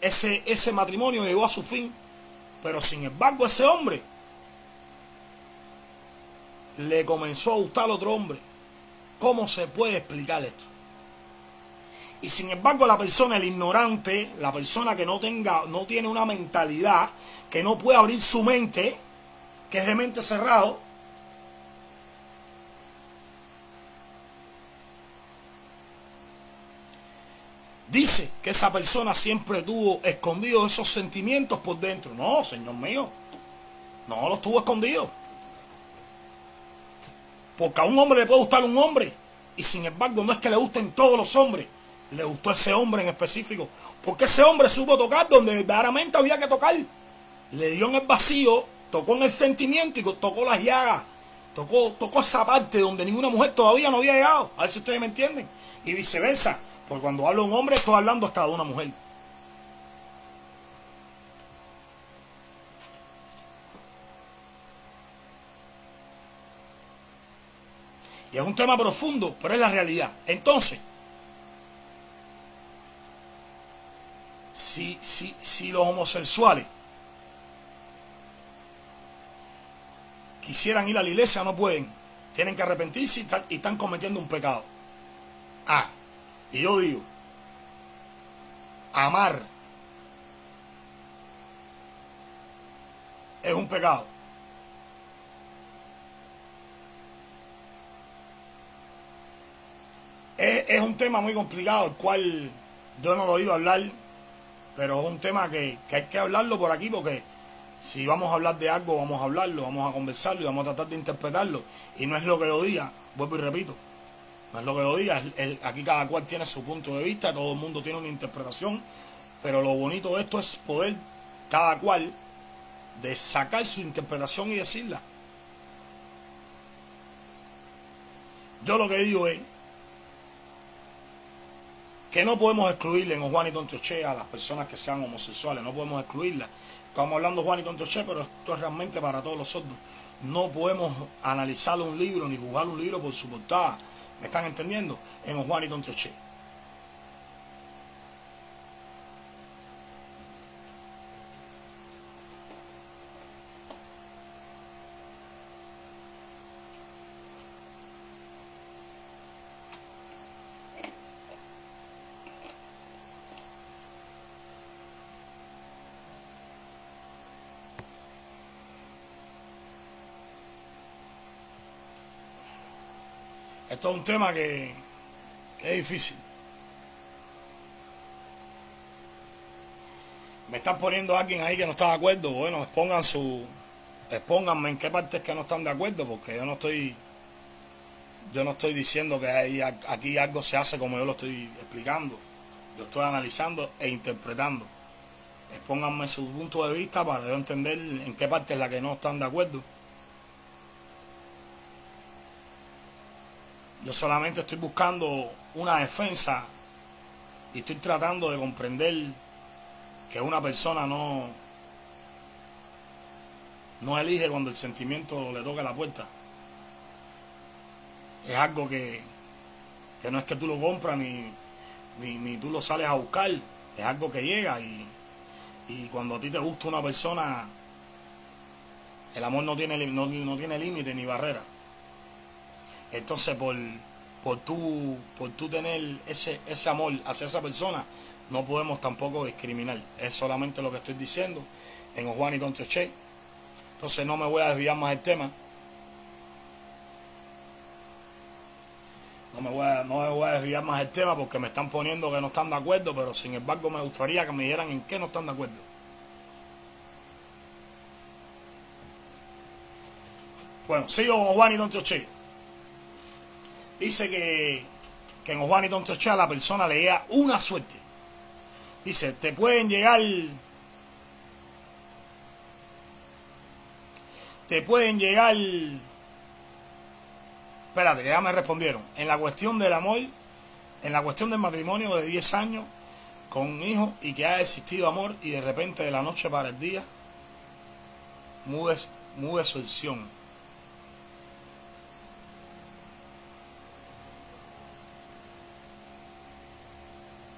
ese, ese matrimonio llegó a su fin, pero sin embargo ese hombre le comenzó a gustar otro hombre ¿Cómo se puede explicar esto? Y sin embargo la persona, el ignorante, la persona que no tenga, no tiene una mentalidad, que no puede abrir su mente, que es de mente cerrado, dice que esa persona siempre tuvo escondidos esos sentimientos por dentro. No, Señor mío. No, lo estuvo escondido. Porque a un hombre le puede gustar un hombre. Y sin embargo, no es que le gusten todos los hombres. Le gustó ese hombre en específico. Porque ese hombre supo tocar donde verdaderamente había que tocar. Le dio en el vacío, tocó en el sentimiento y tocó las llagas. Tocó, tocó esa parte donde ninguna mujer todavía no había llegado. A ver si ustedes me entienden. Y viceversa. Porque cuando hablo de un hombre, estoy hablando hasta de una mujer. Y es un tema profundo, pero es la realidad. Entonces, si, si, si los homosexuales quisieran ir a la iglesia, no pueden. Tienen que arrepentirse y, están cometiendo un pecado. Ah, y yo digo, amar es un pecado. Es, un tema muy complicado, el cual yo no lo he oído hablar, pero es un tema que, que hay que hablarlo por aquí porque si vamos a hablar de algo, vamos a hablarlo, vamos a conversarlo y vamos a tratar de interpretarlo. Y no es lo que yo diga, vuelvo y repito, no es lo que yo diga, aquí cada cual tiene su punto de vista, todo el mundo tiene una interpretación, pero lo bonito de esto es poder cada cual de sacar su interpretación y decirla. Yo lo que digo es que no podemos excluirle en Juan y Tontoche a las personas que sean homosexuales, no podemos excluirlas. Estamos hablando Juan y Tontoche, pero esto es realmente para todos los otros. No podemos analizar un libro ni juzgar un libro por su portada. ¿Me están entendiendo? En Juan y Tontoche. Un tema que, es difícil. Me están poniendo alguien ahí que no está de acuerdo. Bueno, expongan su. Expónganme en qué partes que no están de acuerdo, porque yo no estoy. Yo no estoy diciendo que aquí algo se hace como yo lo estoy explicando. Yo estoy analizando e interpretando. Expónganme su punto de vista para yo entender en qué parte es la que no están de acuerdo. Yo solamente estoy buscando una defensa y estoy tratando de comprender que una persona no, no elige cuando el sentimiento le toca la puerta. Es algo que, no es que tú lo compras ni, ni, tú lo sales a buscar, es algo que llega y, y cuando a ti te gusta una persona, el amor no tiene, no, no tiene límite ni barrera. Entonces, por, por, tú, por tú tener ese, ese amor hacia esa persona, no podemos tampoco discriminar. Es solamente lo que estoy diciendo en Juan y Don Che. Entonces, no me voy a desviar más del tema. No me, voy a, no me voy a desviar más del tema porque me están poniendo que no están de acuerdo, pero sin embargo me gustaría que me dijeran en qué no están de acuerdo. Bueno, sigo con Juan y Don Che dice que, que en Juan y Don Chocha la persona le llega una suerte. Dice, te pueden llegar, te pueden llegar, espérate, que ya me respondieron, en la cuestión del amor, en la cuestión del matrimonio de 10 años, con un hijo y que ha existido amor y de repente de la noche para el día, mude, mude su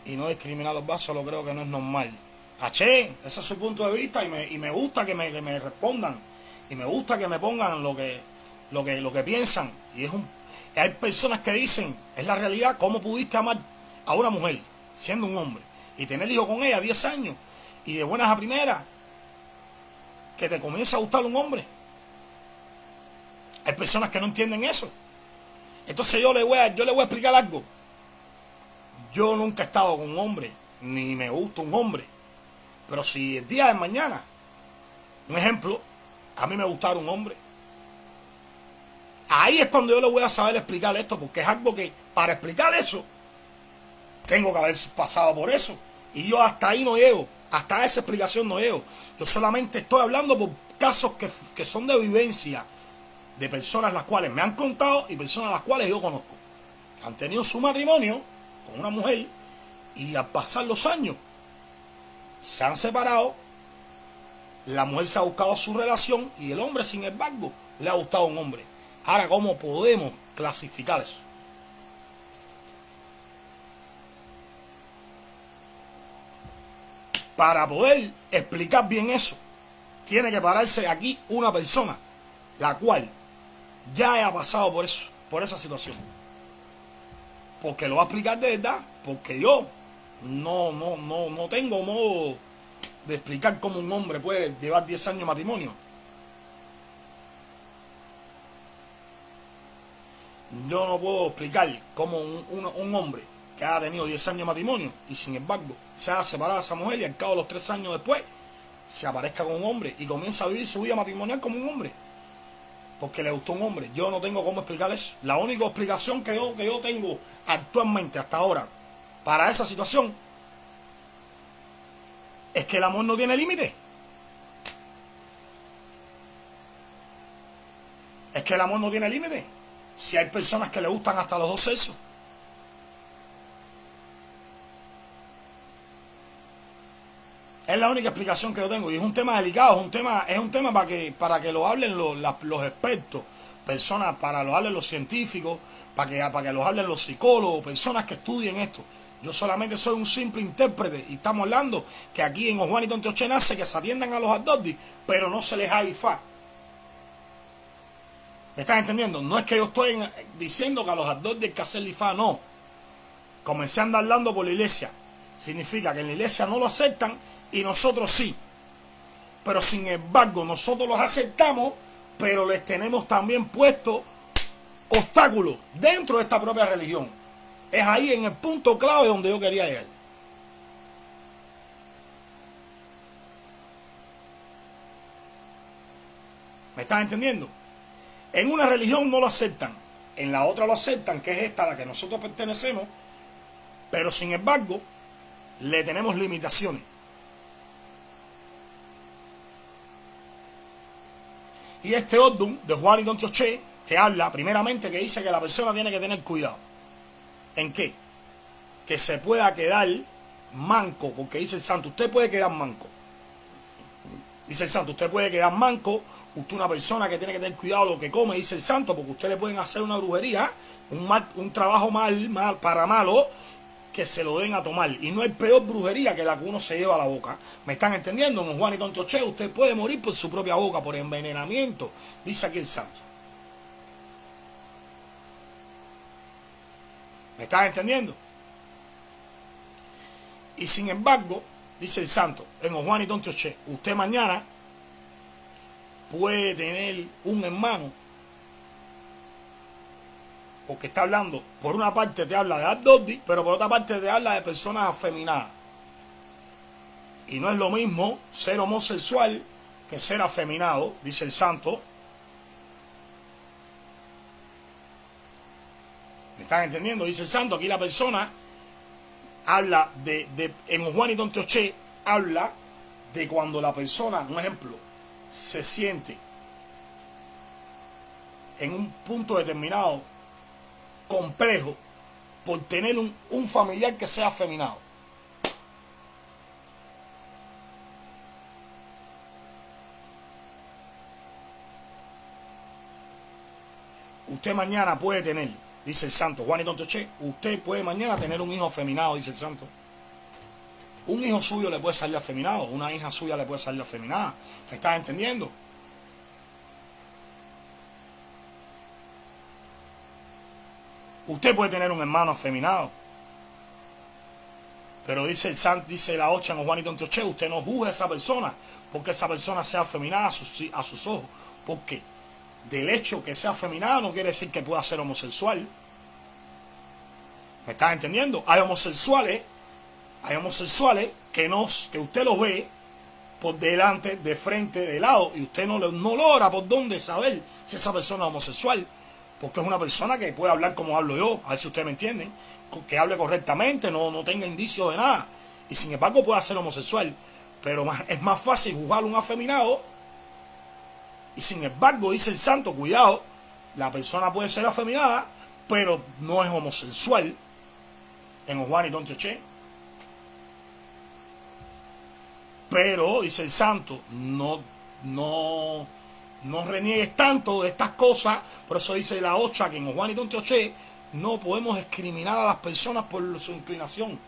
y no discriminar los vasos, lo creo que no es normal. H, ese es su punto de vista y me, y me gusta que me, me, respondan y me gusta que me pongan lo que, lo que, lo que piensan. Y es un, hay personas que dicen, es la realidad, ¿cómo pudiste amar a una mujer siendo un hombre y tener hijo con ella 10 años y de buenas a primeras que te comienza a gustar un hombre? Hay personas que no entienden eso. Entonces yo le voy a, yo le voy a explicar algo. Yo nunca he estado con un hombre, ni me gusta un hombre. Pero si el día de mañana, un ejemplo, a mí me gustara un hombre. Ahí es cuando yo le voy a saber explicar esto, porque es algo que para explicar eso, tengo que haber pasado por eso. Y yo hasta ahí no llego, hasta esa explicación no llego. Yo solamente estoy hablando por casos que, que son de vivencia, de personas las cuales me han contado y personas las cuales yo conozco. Han tenido su matrimonio una mujer y al pasar los años se han separado, la mujer se ha buscado su relación y el hombre, sin embargo, le ha gustado un hombre. Ahora, ¿cómo podemos clasificar eso? Para poder explicar bien eso, tiene que pararse aquí una persona, la cual ya ha pasado por eso, por esa situación. Porque lo va a explicar de verdad, porque yo no, no, no, no tengo modo de explicar cómo un hombre puede llevar 10 años de matrimonio. Yo no puedo explicar cómo un, hombre que ha tenido 10 años de matrimonio y sin embargo se ha separado de esa mujer y al cabo de los 3 años después se aparezca con un hombre y comienza a vivir su vida matrimonial como un hombre. Porque le gustó un hombre. Yo no tengo cómo explicar eso. La única explicación que yo, que yo tengo actualmente hasta ahora para esa situación es que el amor no tiene límite. Es que el amor no tiene límite. Si hay personas que le gustan hasta los dos sexos. Es la única explicación que yo tengo. Y es un tema delicado, es un tema, es un tema para que, para que lo hablen los, expertos, personas, para lo hablen los científicos, para que, para que lo hablen los psicólogos, personas que estudien esto. Yo solamente soy un simple intérprete y estamos hablando que aquí en Ojuanito Antioche nace que se atiendan a los adoptis, pero no se les ha IFA. ¿Me están entendiendo? No es que yo estoy diciendo que a los adoptis hay que hacer IFA, no. Comencé a andar hablando por la iglesia. Significa que en la iglesia no lo aceptan y nosotros sí. Pero sin embargo, nosotros los aceptamos, pero les tenemos también puesto obstáculos dentro de esta propia religión. Es ahí en el punto clave donde yo quería llegar. ¿Me estás entendiendo? En una religión no lo aceptan, en la otra lo aceptan, que es esta a la que nosotros pertenecemos, pero sin embargo le tenemos limitaciones. Y este orden de Juan y Don Choché que habla primeramente que dice que la persona tiene que tener cuidado. ¿En qué? Que se pueda quedar manco, porque dice el santo, usted puede quedar manco. Dice el santo, usted puede quedar manco, usted una persona que tiene que tener cuidado lo que come, dice el santo, porque usted le pueden hacer una brujería, un, un trabajo mal, mal, para malo, que se lo den a tomar. Y no hay peor brujería que la que uno se lleva a la boca. ¿Me están entendiendo? En Juan y Tontoche, usted puede morir por su propia boca, por envenenamiento, dice aquí el santo. ¿Me estás entendiendo? Y sin embargo, dice el santo, en Juan y Don Choche, usted mañana puede tener un hermano, porque está hablando, por una parte te habla de Abdodi, pero por otra parte te habla de personas afeminadas. Y no es lo mismo ser homosexual que ser afeminado, dice el santo, están entendiendo? Dice el santo, aquí la persona habla de, en Juan y Don Teoché, habla de cuando la persona, un ejemplo, se siente en un punto determinado complejo por tener un, un familiar que sea afeminado. Usted mañana puede tener dice el santo Juan y Tontoche, usted puede mañana tener un hijo afeminado, dice el santo. Un hijo suyo le puede salir afeminado, una hija suya le puede salir afeminada. ¿Me estás entendiendo? Usted puede tener un hermano afeminado. Pero dice el santo, dice la ocha en Juan y Tontoche, usted no juzgue a esa persona porque esa persona sea afeminada a sus, a sus ojos. ¿Por qué? del hecho que sea afeminada no quiere decir que pueda ser homosexual. ¿Me estás entendiendo? Hay homosexuales, hay homosexuales que, no, que usted los ve por delante, de frente, de lado, y usted no, no logra por dónde saber si esa persona es homosexual, porque es una persona que puede hablar como hablo yo, a ver si ustedes me entienden, que hable correctamente, no, no tenga indicios de nada, y sin embargo puede ser homosexual, pero es más fácil juzgar a un afeminado, y sin embargo dice el santo, cuidado, la persona puede ser afeminada, pero no es homosexual, en Juan y Don Teoché. Pero, dice el santo, no, no, no reniegues tanto de estas cosas. Por eso dice la ocha que en Juan y Don Teoché no podemos discriminar a las personas por su inclinación,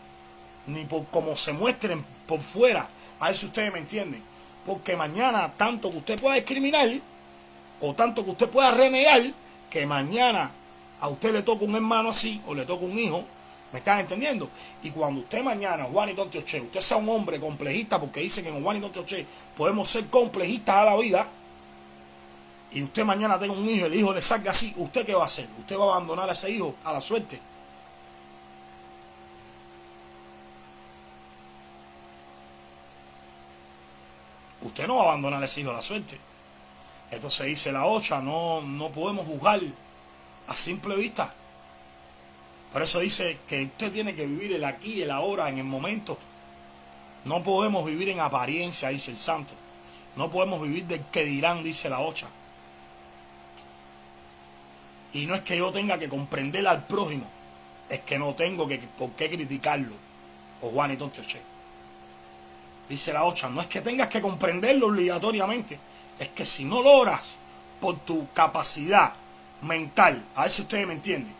ni por cómo se muestren por fuera. A ver si ustedes me entienden. Porque mañana, tanto que usted pueda discriminar, o tanto que usted pueda renegar, que mañana a usted le toca un hermano así, o le toca un hijo, ¿Me están entendiendo? Y cuando usted mañana, Juan y Don Teoche, usted sea un hombre complejista, porque dice que en Juan y Don Teoche podemos ser complejistas a la vida, y usted mañana tenga un hijo, el hijo le salga así, ¿usted qué va a hacer? ¿Usted va a abandonar a ese hijo a la suerte? Usted no va a abandonar a ese hijo a la suerte. Entonces dice la ocha, no, no podemos juzgar a simple vista. Por eso dice que usted tiene que vivir el aquí, el ahora, en el momento. No podemos vivir en apariencia, dice el santo. No podemos vivir del que dirán, dice la ocha. Y no es que yo tenga que comprender al prójimo, es que no tengo que, por qué criticarlo. O Juan y Che. Dice la ocha, no es que tengas que comprenderlo obligatoriamente, es que si no logras por tu capacidad mental, a ver si ustedes me entienden,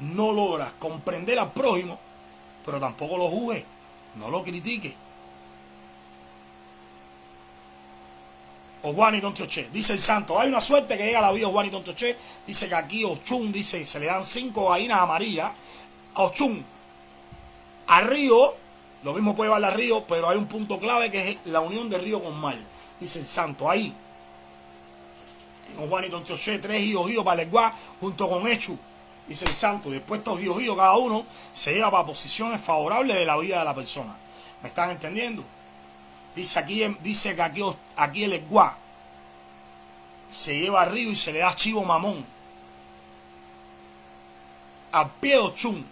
no logras comprender al prójimo, pero tampoco lo juzgue, no lo critique. O Juan y Tontoche, dice el santo, hay una suerte que llega a la vida Juan y Tontoche, dice que aquí Ochun, dice, se le dan cinco gallinas amarillas a Ochun. A Río, lo mismo puede llevar a Río, pero hay un punto clave que es la unión de Río con Mar. Dice el santo, ahí. En Juan y Tontoche, tres hijos, hijos para Leguá, junto con Echu dice el santo, después estos hijos cada uno se lleva para posiciones favorables de la vida de la persona. ¿Me están entendiendo? Dice aquí, dice que aquí, aquí el Eguá se lleva arriba y se le da chivo mamón. Al pie de Ochun.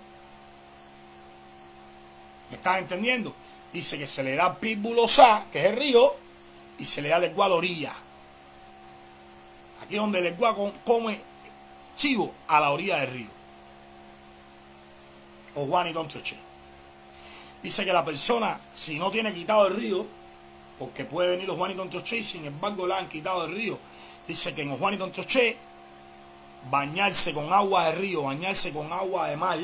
¿Me están entendiendo? Dice que se le da pitbulosa, que es el río, y se le da el a la orilla. Aquí donde el Eguá come chivo a la orilla del río. O Juan y Don Dice que la persona, si no tiene quitado el río, porque puede venir los Juan y Don y sin embargo le han quitado el río. Dice que en Juan y Don bañarse con agua de río, bañarse con agua de mar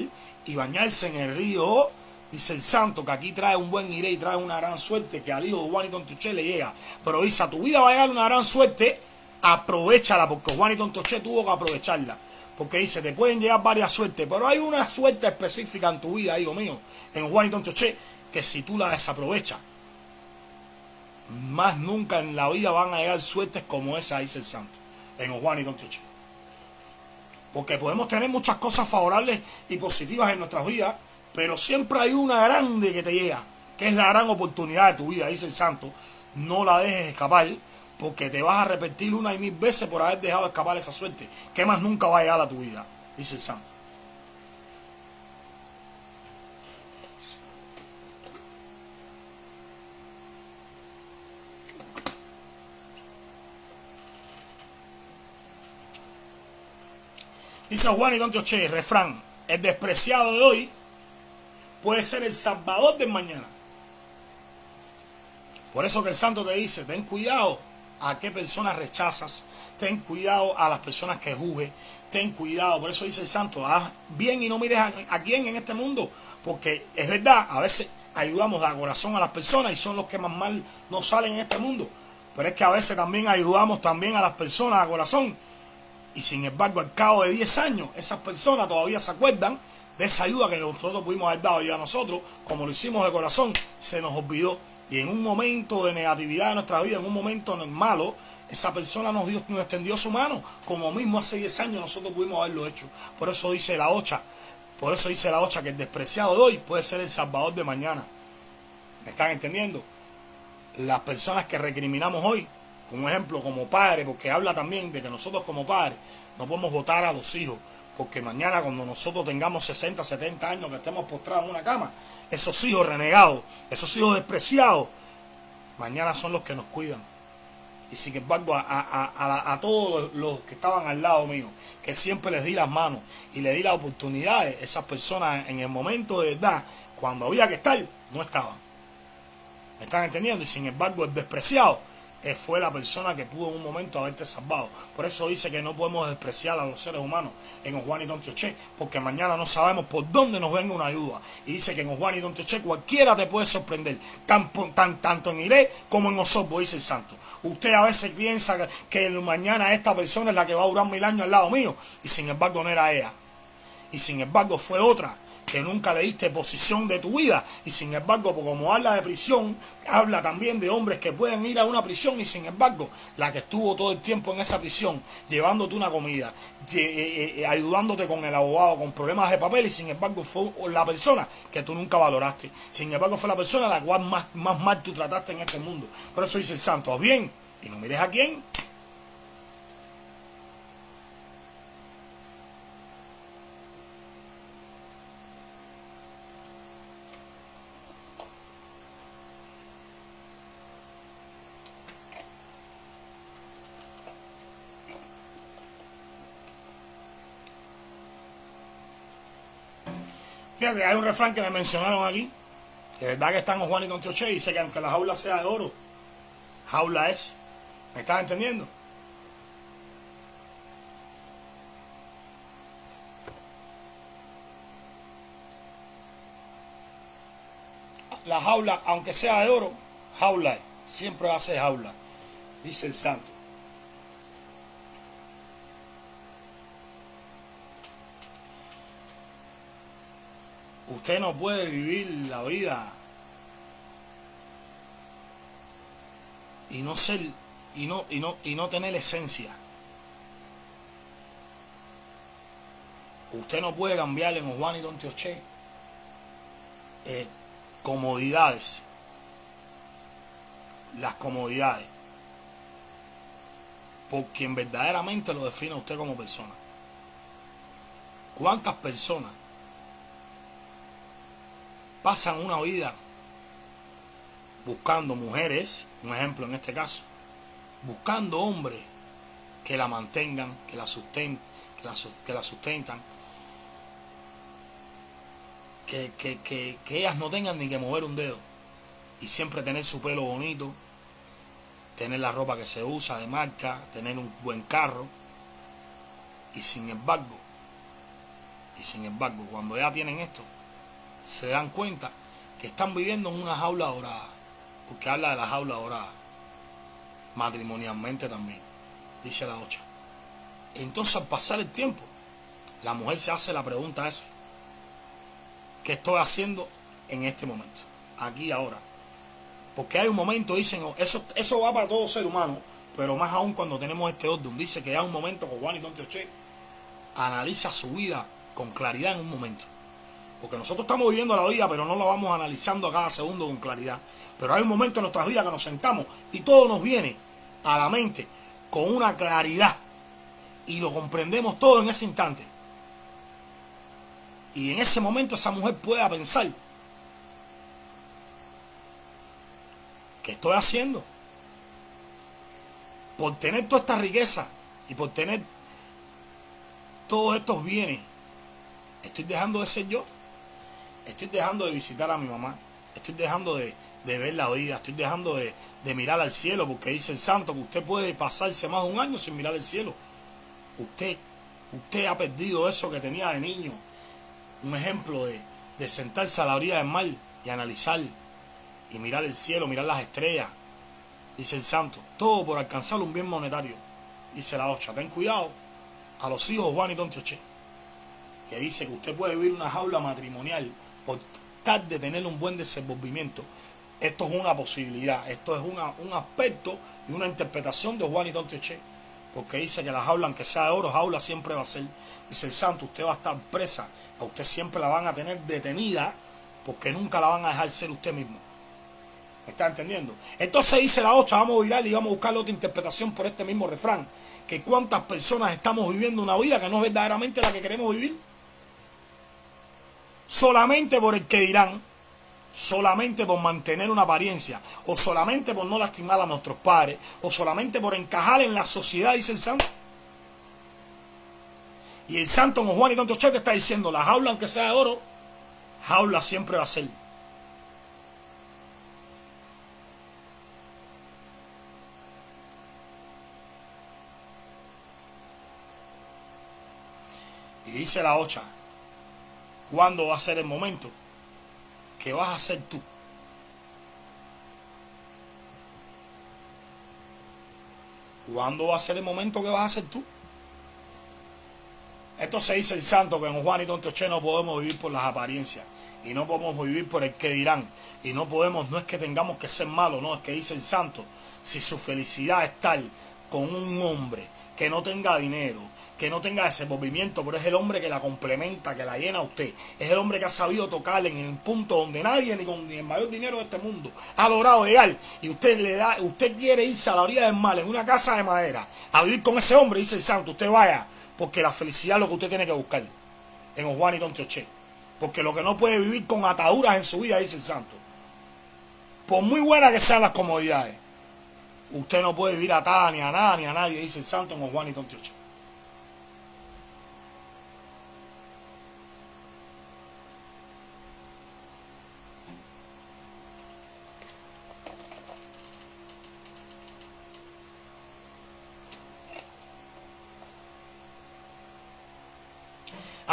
y bañarse en el río, dice el santo, que aquí trae un buen iré y trae una gran suerte que al hijo de Juan y Don le llega. Pero dice, a tu vida va a llegar una gran suerte aprovechala, porque Juan y Tontoche tuvo que aprovecharla. Porque dice, te pueden llegar varias suertes, pero hay una suerte específica en tu vida, hijo mío, en Juan y Tontoche, que si tú la desaprovechas, más nunca en la vida van a llegar suertes como esa, dice el santo, en Juan y Tontoche. Porque podemos tener muchas cosas favorables y positivas en nuestras vidas, pero siempre hay una grande que te llega, que es la gran oportunidad de tu vida, dice el santo. No la dejes escapar porque te vas a arrepentir una y mil veces por haber dejado escapar esa suerte, que más nunca va a llegar a tu vida, dice el santo. Dice Juan y Don refrán, el despreciado de hoy puede ser el salvador del mañana. Por eso que el santo te dice, ten cuidado a qué personas rechazas, ten cuidado a las personas que juzgues, ten cuidado, por eso dice el santo, haz bien y no mires a, quién en este mundo, porque es verdad, a veces ayudamos de corazón a las personas y son los que más mal nos salen en este mundo, pero es que a veces también ayudamos también a las personas a corazón y sin embargo al cabo de 10 años esas personas todavía se acuerdan de esa ayuda que nosotros pudimos haber dado y a nosotros, como lo hicimos de corazón, se nos olvidó y en un momento de negatividad de nuestra vida, en un momento malo, esa persona nos, dio, nos extendió su mano, como mismo hace 10 años nosotros pudimos haberlo hecho. Por eso dice la ocha, por eso dice la ocha que el despreciado de hoy puede ser el salvador de mañana. ¿Me están entendiendo? las personas que recriminamos hoy, como ejemplo, como padre, porque habla también de que nosotros como padres no podemos votar a los hijos, porque mañana cuando nosotros tengamos 60, 70 años que estemos postrados en una cama, esos hijos renegados, esos hijos despreciados, mañana son los que nos cuidan. Y sin embargo, a, todos los, que estaban al lado mío, que siempre les di las manos y les di las oportunidades, esas personas en el momento de verdad, cuando había que estar, no estaban. ¿Me están entendiendo? Y sin embargo, el despreciado fue la persona que pudo en un momento haberte salvado. Por eso dice que no podemos despreciar a los seres humanos en Juan y Don Tioche, porque mañana no sabemos por dónde nos venga una ayuda. Y dice que en Juan y Don Tioche cualquiera te puede sorprender, tan, tanto en Iré como en Osorbo, dice el santo. Usted a veces piensa que, mañana esta persona es la que va a durar mil años al lado mío, y sin embargo no era ella. Y sin embargo fue otra que nunca le diste posición de tu vida. Y sin embargo, como habla de prisión, habla también de hombres que pueden ir a una prisión y sin embargo, la que estuvo todo el tiempo en esa prisión, llevándote una comida, eh, eh, eh, ayudándote con el abogado, con problemas de papel y sin embargo fue la persona que tú nunca valoraste. Sin embargo, fue la persona a la cual más, más mal tú trataste en este mundo. Por eso dice el santo, bien, y no mires a quién, Hay un refrán que me mencionaron aquí, que es verdad que están Juan y Don Tioche, y dice que aunque la jaula sea de oro, jaula es. ¿Me estás entendiendo? La jaula, aunque sea de oro, jaula es. Siempre ser jaula, dice el santo. Usted no puede vivir la vida y no ser y no y no y no tener esencia. Usted no puede cambiarle en Juan y Don Tioche eh, comodidades. Las comodidades. Por quien verdaderamente lo define usted como persona. ¿Cuántas personas pasan una vida buscando mujeres, un ejemplo en este caso, buscando hombres que la mantengan, que la sustentan, que la, que la sustentan, que, que, que, que ellas no tengan ni que mover un dedo y siempre tener su pelo bonito, tener la ropa que se usa de marca, tener un buen carro. Y sin embargo, y sin embargo, cuando ya tienen esto, se dan cuenta que están viviendo en una jaula dorada, porque habla de la jaula dorada, matrimonialmente también, dice la ocha. Entonces al pasar el tiempo, la mujer se hace la pregunta esa, ¿qué estoy haciendo en este momento? Aquí ahora. Porque hay un momento, dicen, eso, eso va para todo ser humano, pero más aún cuando tenemos este orden. Dice que hay un momento que Juan y Don Oche analiza su vida con claridad en un momento. Porque nosotros estamos viviendo la vida, pero no lo vamos analizando a cada segundo con claridad. Pero hay un momento en nuestras vidas que nos sentamos y todo nos viene a la mente con una claridad. Y lo comprendemos todo en ese instante. Y en ese momento esa mujer pueda pensar, ¿qué estoy haciendo? Por tener toda esta riqueza y por tener todos estos bienes, ¿estoy dejando de ser yo? Estoy dejando de visitar a mi mamá, estoy dejando de, ver la vida, estoy dejando de, mirar al cielo, porque dice el santo que usted puede pasarse más de un año sin mirar el cielo. Usted, usted ha perdido eso que tenía de niño. Un ejemplo de, de sentarse a la orilla del mar y analizar y mirar el cielo, mirar las estrellas. Dice el santo, todo por alcanzar un bien monetario. Dice la ocha, ten cuidado a los hijos Juan y Don Tioche, que dice que usted puede vivir una jaula matrimonial por tal de tener un buen desenvolvimiento. Esto es una posibilidad, esto es un aspecto y una interpretación de Juan y Don Teche, porque dice que la jaula, aunque sea de oro, jaula siempre va a ser. Dice el santo, usted va a estar presa, a usted siempre la van a tener detenida, porque nunca la van a dejar ser usted mismo. ¿Me está entendiendo? Entonces dice la 8, vamos a virar y vamos a buscar otra interpretación por este mismo refrán. Que cuántas personas estamos viviendo una vida que no es verdaderamente la que queremos vivir. Solamente por el que dirán, solamente por mantener una apariencia, o solamente por no lastimar a nuestros padres, o solamente por encajar en la sociedad, dice el santo. Y el santo Juan y Tonto Chete está diciendo, la jaula aunque sea de oro, jaula siempre va a ser. Y dice la ocha, ¿cuándo va a ser el momento? que vas a hacer tú? ¿Cuándo va a ser el momento que vas a hacer tú? Esto se dice el santo que en Juan y Tontoche no podemos vivir por las apariencias y no podemos vivir por el que dirán y no podemos, no es que tengamos que ser malos, no, es que dice el santo, si su felicidad es tal con un hombre que no tenga dinero, que no tenga ese movimiento, pero es el hombre que la complementa, que la llena a usted. Es el hombre que ha sabido tocarle en el punto donde nadie, ni con el mayor dinero de este mundo, ha logrado llegar. Y usted le da, usted quiere irse a la orilla del mal en una casa de madera a vivir con ese hombre, dice el santo, usted vaya, porque la felicidad es lo que usted tiene que buscar en Juan y Don Choche. Porque lo que no puede vivir con ataduras en su vida, dice el santo. Por muy buenas que sean las comodidades, usted no puede vivir atada ni a nada ni a nadie, dice el santo en Juan y Don Choche.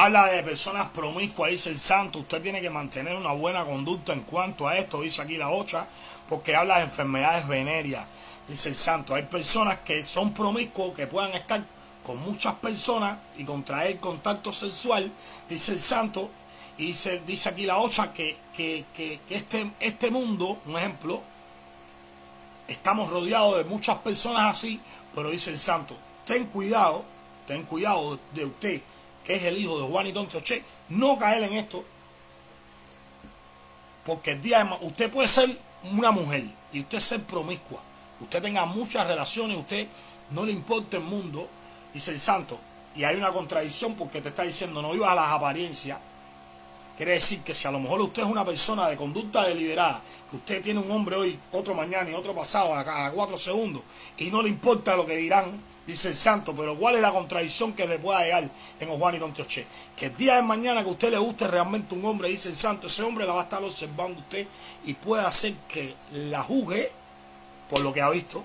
Habla de personas promiscuas, dice el santo. Usted tiene que mantener una buena conducta en cuanto a esto, dice aquí la ocha, porque habla de enfermedades venéreas, dice el santo. Hay personas que son promiscuos, que puedan estar con muchas personas y contraer contacto sexual, dice el santo. Y dice, dice aquí la ocha que, que, que, este, este mundo, un ejemplo, estamos rodeados de muchas personas así, pero dice el santo, ten cuidado, ten cuidado de usted que es el hijo de Juan y Don Toche, no caer en esto. Porque el día de usted puede ser una mujer y usted ser promiscua. Usted tenga muchas relaciones, usted no le importa el mundo, dice el santo. Y hay una contradicción porque te está diciendo no iba a las apariencias. Quiere decir que si a lo mejor usted es una persona de conducta deliberada, que usted tiene un hombre hoy, otro mañana y otro pasado a cada cuatro segundos, y no le importa lo que dirán, dice el santo, pero ¿cuál es la contradicción que le pueda llegar en Juan y Don Teoche? Que el día de mañana que usted le guste realmente un hombre, dice el santo, ese hombre la va a estar observando usted y puede hacer que la juzgue por lo que ha visto.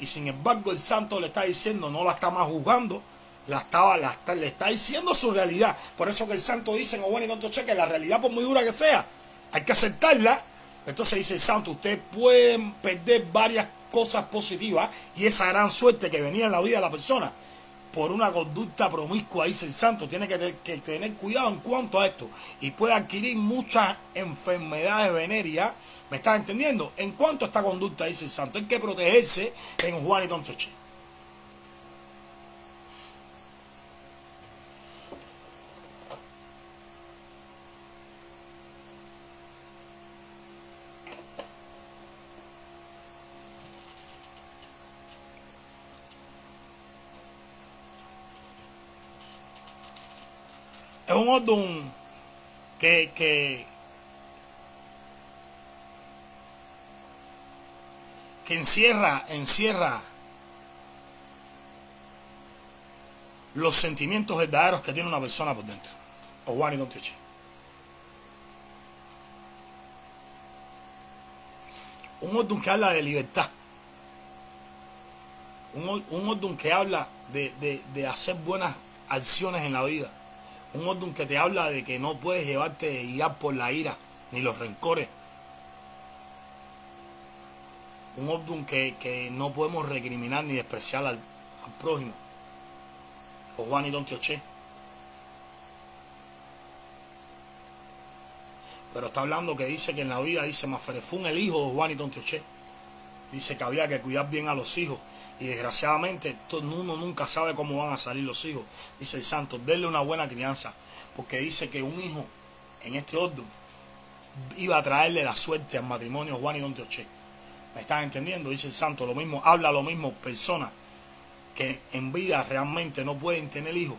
Y sin embargo el santo le está diciendo, no la está más juzgando, la estaba, la le está diciendo su realidad. Por eso que el santo dice en Juan y Don Teoche que la realidad por muy dura que sea, hay que aceptarla. Entonces dice el santo, usted puede perder varias cosas positivas y esa gran suerte que venía en la vida de la persona por una conducta promiscua, dice el santo, tiene que, que tener cuidado en cuanto a esto y puede adquirir muchas enfermedades venéreas, ¿me estás entendiendo? En cuanto a esta conducta, dice el santo, hay que protegerse en Juan y Tontoche. Un orden que, que, que encierra, encierra los sentimientos verdaderos que tiene una persona por dentro. O Juan y Don Un orden que habla de libertad. Un, un orden que habla de, de, de hacer buenas acciones en la vida un orden que te habla de que no puedes llevarte guiar por la ira ni los rencores. Un orden que, no podemos recriminar ni despreciar al, prójimo. O Juan y Don Tioche. Pero está hablando que dice que en la vida, dice Maferefún, el hijo de Juan y Don Tioche. Dice que había que cuidar bien a los hijos y desgraciadamente uno nunca sabe cómo van a salir los hijos. Dice el santo, denle una buena crianza. Porque dice que un hijo en este orden iba a traerle la suerte al matrimonio Juan y Don Teoche. ¿Me están entendiendo? Dice el santo, lo mismo, habla lo mismo personas que en vida realmente no pueden tener hijos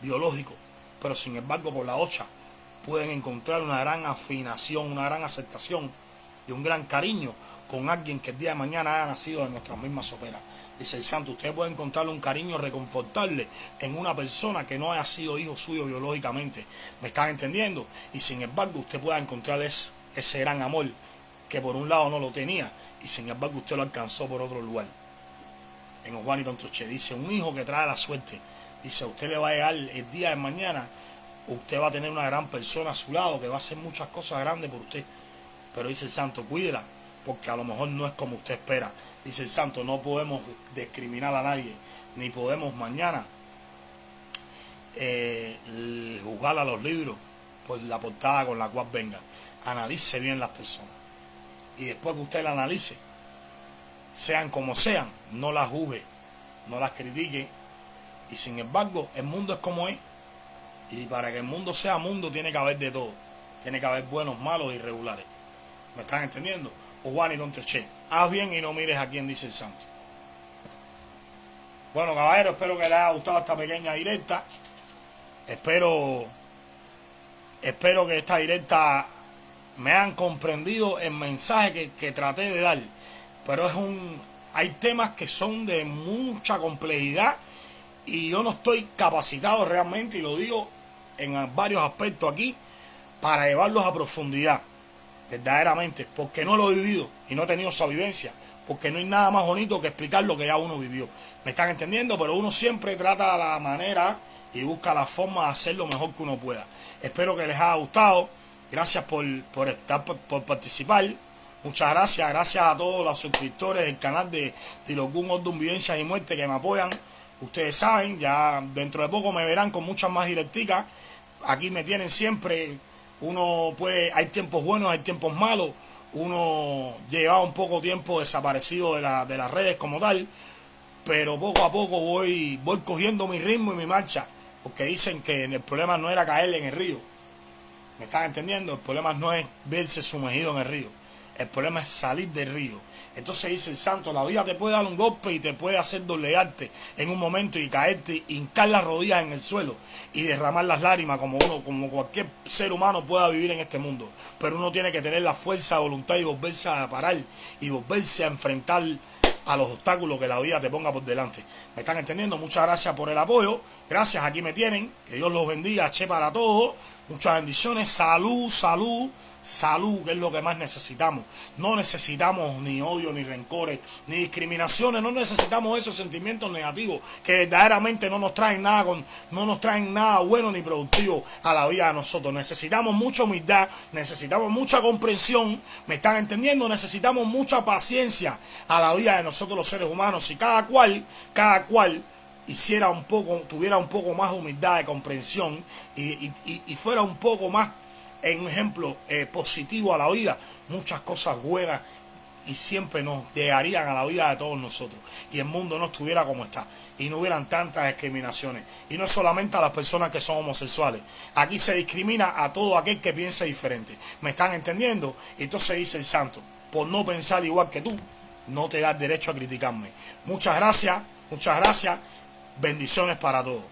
biológicos, pero sin embargo por la ocha pueden encontrar una gran afinación, una gran aceptación y un gran cariño con alguien que el día de mañana ha nacido de nuestras mismas soperas. Dice el santo, usted puede encontrarle un cariño reconfortable en una persona que no haya sido hijo suyo biológicamente. ¿Me están entendiendo? Y sin embargo usted pueda encontrar ese gran amor que por un lado no lo tenía y sin embargo usted lo alcanzó por otro lugar. En Juan y Tontoche dice, un hijo que trae la suerte. Dice, usted le va a llegar el día de mañana, usted va a tener una gran persona a su lado que va a hacer muchas cosas grandes por usted. Pero dice el santo, cuídela, porque a lo mejor no es como usted espera. Dice el santo, no podemos discriminar a nadie, ni podemos mañana eh, juzgar a los libros por la portada con la cual venga. Analice bien las personas. Y después que usted la analice, sean como sean, no las juzgue, no las critique. Y sin embargo, el mundo es como es. Y para que el mundo sea mundo tiene que haber de todo. Tiene que haber buenos, malos irregulares. ¿Me están entendiendo? Juan y Don Teche. Haz bien y no mires a quien dice el santo. Bueno, caballero, espero que les haya gustado esta pequeña directa. Espero, espero que esta directa me han comprendido el mensaje que, que traté de dar. Pero es un, hay temas que son de mucha complejidad y yo no estoy capacitado realmente, y lo digo en varios aspectos aquí, para llevarlos a profundidad, verdaderamente, porque no lo he vivido y no he tenido esa vivencia, porque no hay nada más bonito que explicar lo que ya uno vivió. ¿Me están entendiendo? Pero uno siempre trata la manera y busca la forma de hacer lo mejor que uno pueda. Espero que les haya gustado. Gracias por, por, estar, por, participar. Muchas gracias. Gracias a todos los suscriptores del canal de Dilogun Ordun Vivencias y Muerte que me apoyan. Ustedes saben, ya dentro de poco me verán con muchas más directicas. Aquí me tienen siempre. Uno puede, hay tiempos buenos, hay tiempos malos. Uno lleva un poco tiempo desaparecido de, la, de las redes como tal. Pero poco a poco voy, voy cogiendo mi ritmo y mi marcha. Porque dicen que el problema no era caer en el río. ¿Me están entendiendo? El problema no es verse sumergido en el río. El problema es salir del río. Entonces dice el santo, la vida te puede dar un golpe y te puede hacer doblegarte en un momento y caerte, hincar las rodillas en el suelo y derramar las lágrimas como uno, como cualquier ser humano pueda vivir en este mundo. Pero uno tiene que tener la fuerza voluntad y volverse a parar y volverse a enfrentar a los obstáculos que la vida te ponga por delante. ¿Me están entendiendo? Muchas gracias por el apoyo. Gracias, aquí me tienen. Que Dios los bendiga. Che para todos. Muchas bendiciones. Salud, salud salud, que es lo que más necesitamos. No necesitamos ni odio, ni rencores, ni discriminaciones, no necesitamos esos sentimientos negativos que verdaderamente no nos traen nada con, no nos traen nada bueno ni productivo a la vida de nosotros. Necesitamos mucha humildad, necesitamos mucha comprensión, me están entendiendo, necesitamos mucha paciencia a la vida de nosotros los seres humanos y cada cual, cada cual hiciera un poco, tuviera un poco más de humildad, de comprensión y, y fuera un poco más en un ejemplo eh, positivo a la vida, muchas cosas buenas y siempre nos llegarían a la vida de todos nosotros y el mundo no estuviera como está y no hubieran tantas discriminaciones. Y no solamente a las personas que son homosexuales. Aquí se discrimina a todo aquel que piense diferente. Me están entendiendo entonces dice el santo por no pensar igual que tú no te das derecho a criticarme. Muchas gracias muchas gracias. Bendiciones para todos